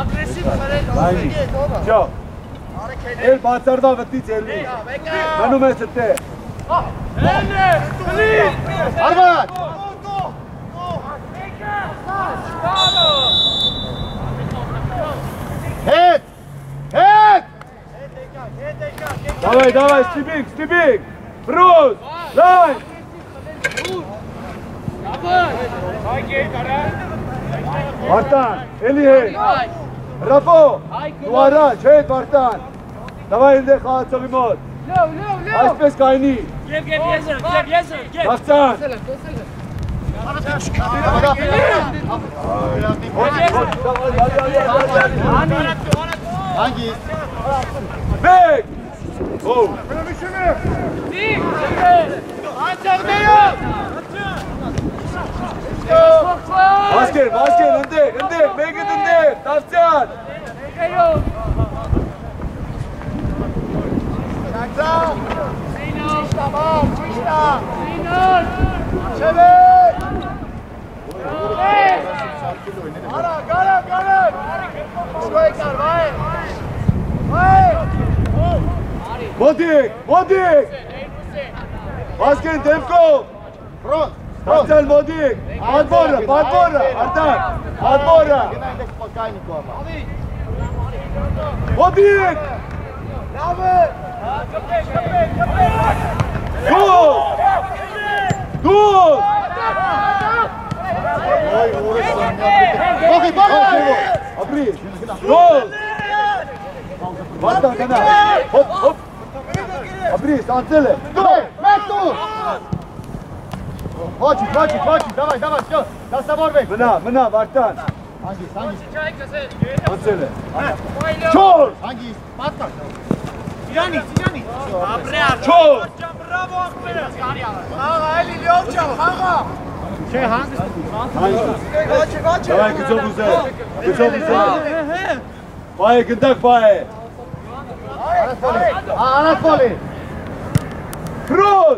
Ագրեսիվ խրել Հանգի։ Ջո։ Էլ բացարվա վտից ելնի։ Մնում ես դե։ Էլե, բլի։ արվատ, հետ, հետ, Давай, давай, Стебик, Стебик. Брус. Лайн. Վարտան, էլի հետ, հրապո, դու առաջ, հետ Վարտան, դավայ ընդեղ խաղացողի մոտ, այսպես կայնի, եվ եվ եզը, եվ եզը, եվ, Վարտան, բեք, ով, բիկ, անձաղ դեյով, Basket, basket, önde, önde, Megan önde, Tavcan. Langsam. Tamam, Kuşla. Çevik. Ara, gara, gara. Skoyek var, vay. Vay. Modik, Modik. Basket, Demko. Front. Пацан, Владик! Отбора! Подбора! Артан! Отбора! Владик! Гол! Гол! Бахай, бахай! Апри! Гол! Вартан, кана! Оп, оп! Апри, станцеле! Гол! Мэту! Хочет, хочет, хочет, давай, давай, все, на собор бей. Мына, мына, Мартан. Ангис, Ангис. Ацеле. Чор! Ангис, Мартан. Сиранис, Сиранис. Чор! Браво, Ахмед. Ага, Эли, Лёвчан, ага. Şey hangisi? Hangisi? Kaçı kaçı. Tamam güzel güzel. Güzel güzel. Faye gıdak faye. Anas Foli. Anas Foli. Cruz.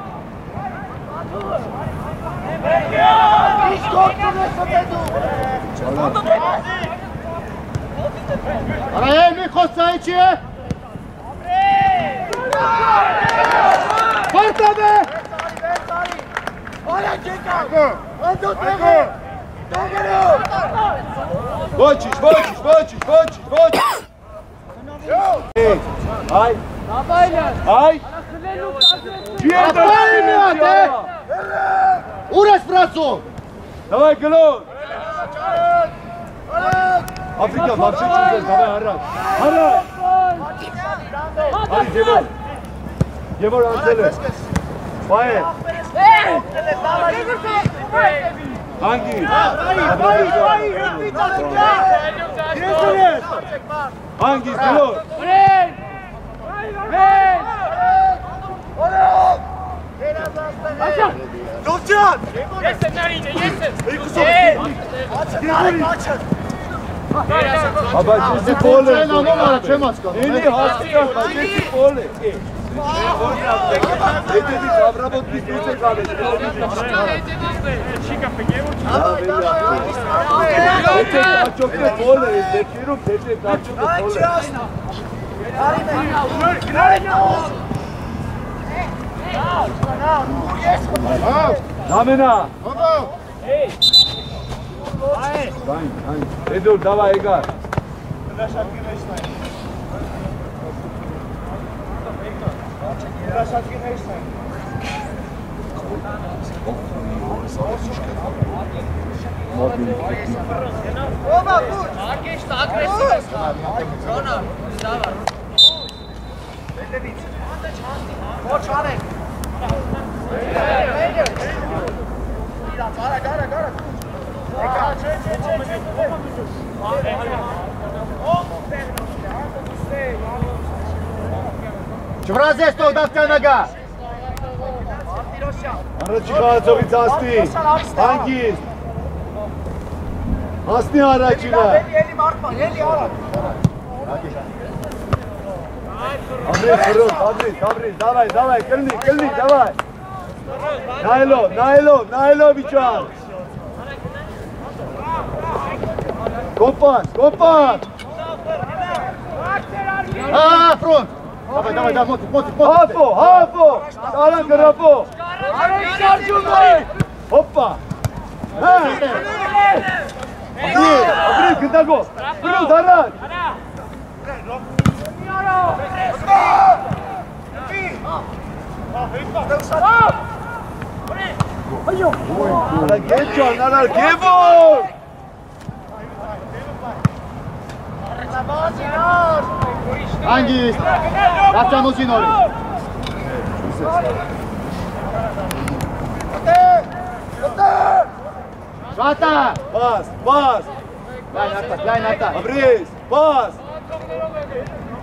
Allez, lui, conseil, tu es Abre! Olha, Kika! Manda o terreno! Pega-lhe! Votes, votes, votes, votes, votes! Ay! Ay! Ay! Ay! Ay! Ay! Ay! Ay! Ay! Ay! Ուր ես վրացում։ Давай գլոր։ Աֆրիկա բավջի չես, դավայ հարավ։ Հարավ։ Արի ջեվոր։ Ջեվոր անցել է։ Բայե։ Հանգի։ Հանգի գլոր։ Բրեն։ Բրեն։ Օրե։ Hasan! Yolcan! Yesin lan yine yesin! Açın! Açın! Aber diese Kohle. Ili, Haska, diese Kohle. Bitte die Kamera und die Füße gar nicht. Çok da bol değil. Bekirum tete kaçıyor. Ay çast. Ay ne? Ay ne? რამენა ბაბა ეი აი აი ედო დავა ეგა ობა ბუჩ აგეშტა აგრესივის ზონა დავა ედევიც ანდა ჩანდი მოჩარე Չվրազես տող դավթյանագա։ Առաջի խաղացողից հասնի։ Հանգիստ։ Հասնի առաջինը։ Անդրես, Ֆրոս, Добри, добри, давай, давай, крни, крни, давай. Најло, најло, најло, бичан. Копан, копан. А, фронт. Давай, давай, давай, моти, моти, моти. Хафо, хафо. Алан Грабо. Алан Шарджумари. Опа. Абри, абри, кдаго. Бро, дарак. Дарак. Gotta get you, gotta give him! Angi, Racha Nusinori. Rata! Pass, pass! Vai, Nata, vai, Nata! Abris, pass!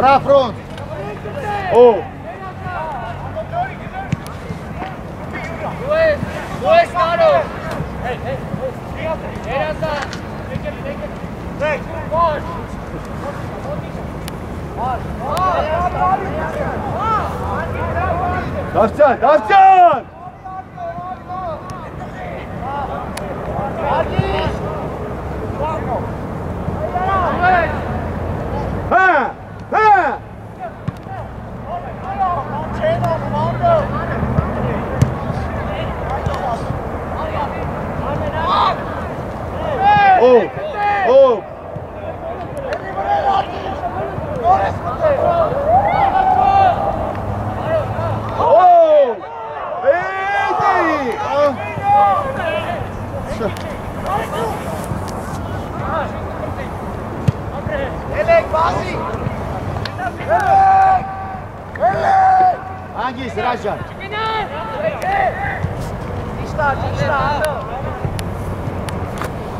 Bravo, front. Oh. Luis, Luis, Nano. Hey, hey, Luis. Get outside. Take it, Arkadaşlar.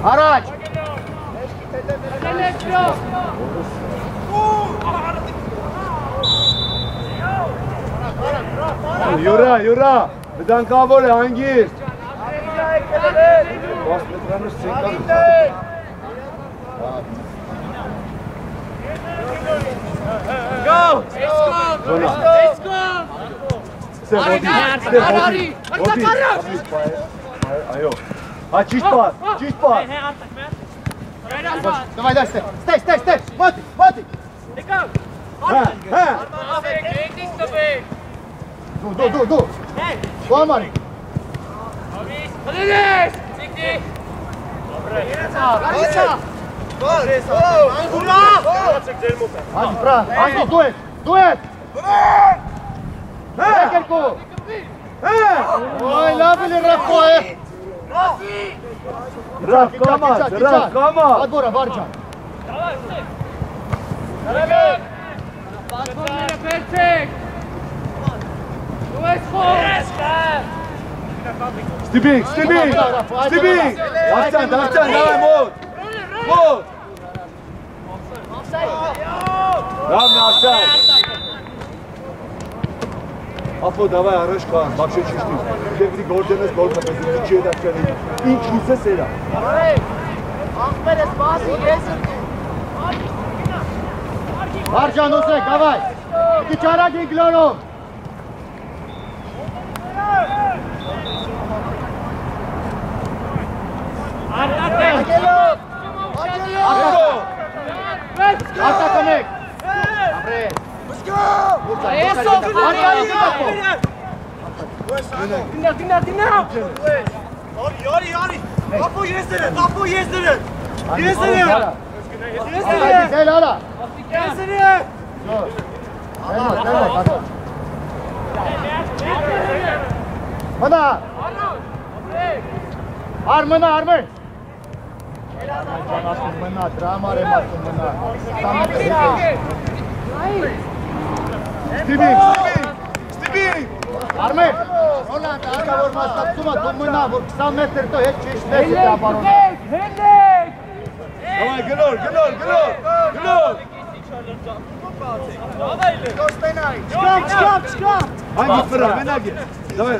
Araç. Jura, Jura, wir dann Kabul angehen. Was mit Ramos Go! Let's go! Let's go! Sen o değil. Sen o değil. O değil. Ayo. Ha çift var. Çift var. Давай дальше. Стой, стой, стой. Вот, вот. Дикав. Ha, ha. Dur, dur, dur, dur. Kovaman. Rodriguez. Sikti. Larisa. Larisa. Angura. Hadi, pra. Angura, duet. Duet. Duet. فاكركم وي لافل الرفقه رف كمان رف كمان بعد بره برجع سلامك Stibi, Stibi, Stibi! Aftan, aftan, daj, mod! Mod! Ravno, aftan! Ապո դավայ առաջ կան, բաշխե ճիշտի։ Դեվրի գորդենես գոլ կպես, ինչի է դաշկանի։ Ինչ հույս է սերա։ Վարջան ուսեք, դավայ։ Քիչ արագ ինգլորով։ Ակո։ Արտակնեք։ Ապրել։ Eso, Արի, արի, Eso, dinle, dinle, dinle. Jori, Jori, Jori. Papu jezdili, papu jezdili. Jezdili. Jezdili. Gel ala. Jezdili. Mana. Armın, armın. Mana, drama, remasın, mana. Samit, remasın. Hayır. Стиби! Стиби! Арме! Роланда, вормаста тума думына, вор 20 метр то heç çeşmesi daha baron. Hendek! Давай, гнор, гнор, гнор! Гнор! Çıkam, çıkam, çıkam! Hangi fıra? Ben hangi? Давай.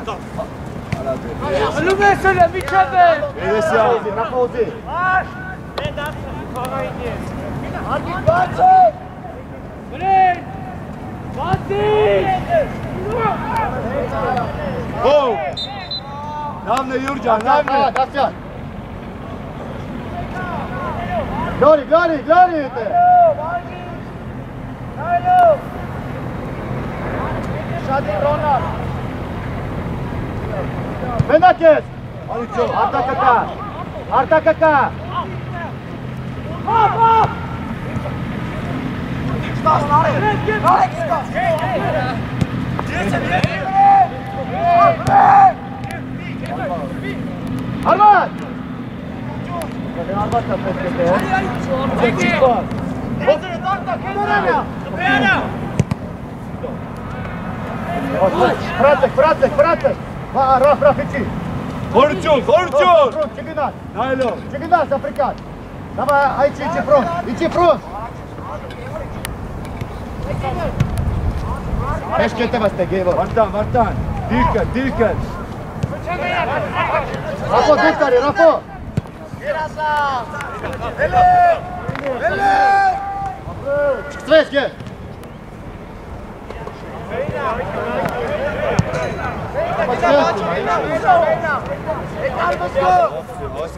Lume söyle, mükemmel! Evet ya. Nakozi. Marş! Ben daha sonra ineyim. Hangi? Bacı! Bırak! Ho! Namne Jurđan, namne! Kasjan! Gori, gori, gori te! Hajlo! Šadi Ronald! Menakes! Ali čo? Arta kaka! Arta kaka! Hop, hop! Скаж, Нарик! Нарик, скаж! Arvat! Arvat da petlete ya. Çekil var. Denizleri tak tak kenara. Kıpayana. Fratek, fratek, fratek. Va, raf, raf içi. Korçun, korçun. Çıkın al. Naylo. Çıkın al, zaprikat. Давай, айчи, içi front. İçi front. Ես կետևաս տե գեվոր։ Վարտան, վարտան։ Դիրքը, դիրքը։ Ռաֆո դես կարի, Ռաֆո։ Չկծվես գե։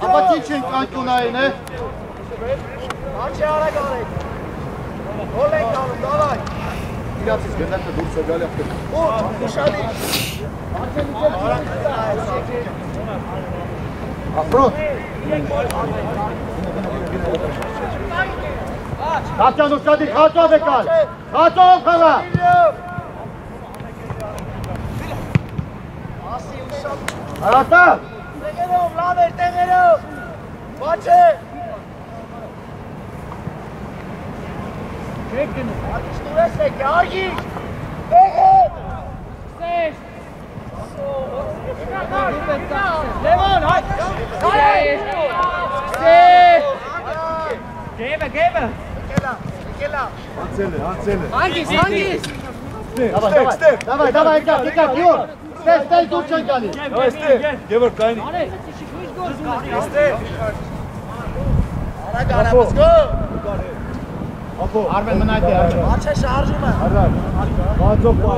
Ապա ինչ են կանտունային է։ Pilates gönderme doğru söyle yaptım. O dışarı. Afro. Kaçan uçadı, kaçan bekal. Kaçan okala. Arata. Tegero, Vlader, Tegero. Bache. Gebe, gebe! Անցել է, անցել է։ Hangis, hangis! Давай, давай. Давай, давай, Икак, Икак, Юр. Стей, стей, тут չեն գալի։ Այ ստե, Գևոր կայնի։ Ապո, Արմեն մնա այդի, Արմեն։ արար։ Բացով պայ։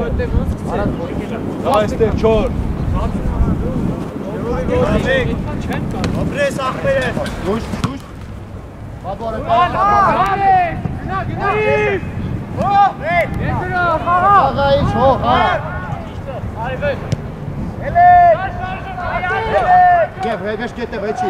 Այ ստե, չոր։ Դուշ, դուշ։ Բաբորը։ Աղայի չող, հա։ Եվ հեգեշ կետը վեչի։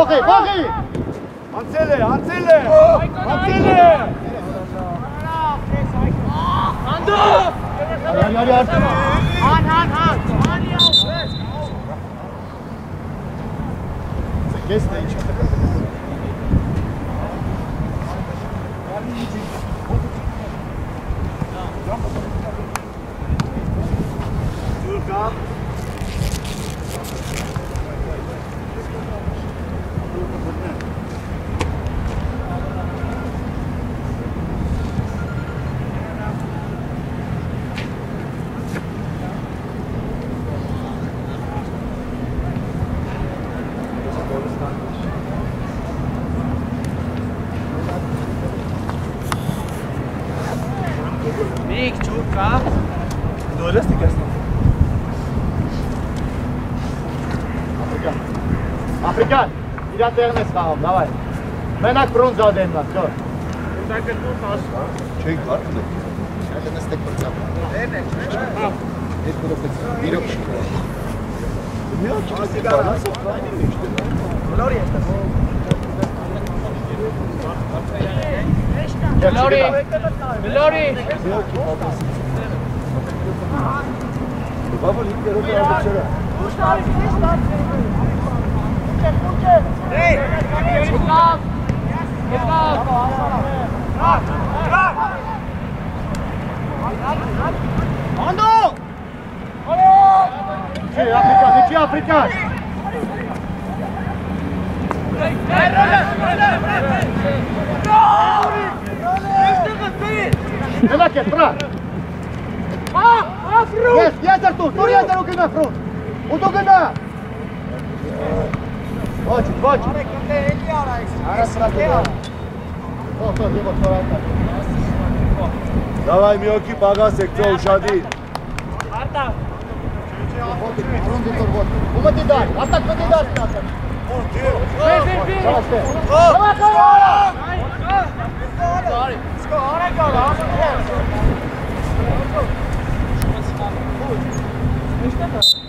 Բողի, բողի։ Անցել է, անցել է։ Անցել է։ Արի, արի, արի։ Կեսն է ինչ։ я терне схавам, давай. Мен ак брунза одем на, все. Чекай, карта да. Чакай да сте кърцам. Не, не, Ето да се спирам. Не, че се кара, са файни нещо. Глорията. Glory! Glory! Baba linkleri orada çöre. Kuş tarifi, kuş tarifi. Kuş tarifi. Yes, yes, Artur! Nu yes, Artur, când e front! Udu gânda! Pode, pode. Olha aqui, olha aqui, olha aqui. Olha aqui, Koči, koči. Marek, onda je Elija onaj. Ara srati. To, to, Diego, to rata. Davaj Mioki, pa ga sekcija ušadi. Arta. Kuma ti daj, atak pa ti daj, Tatan. Ništa da.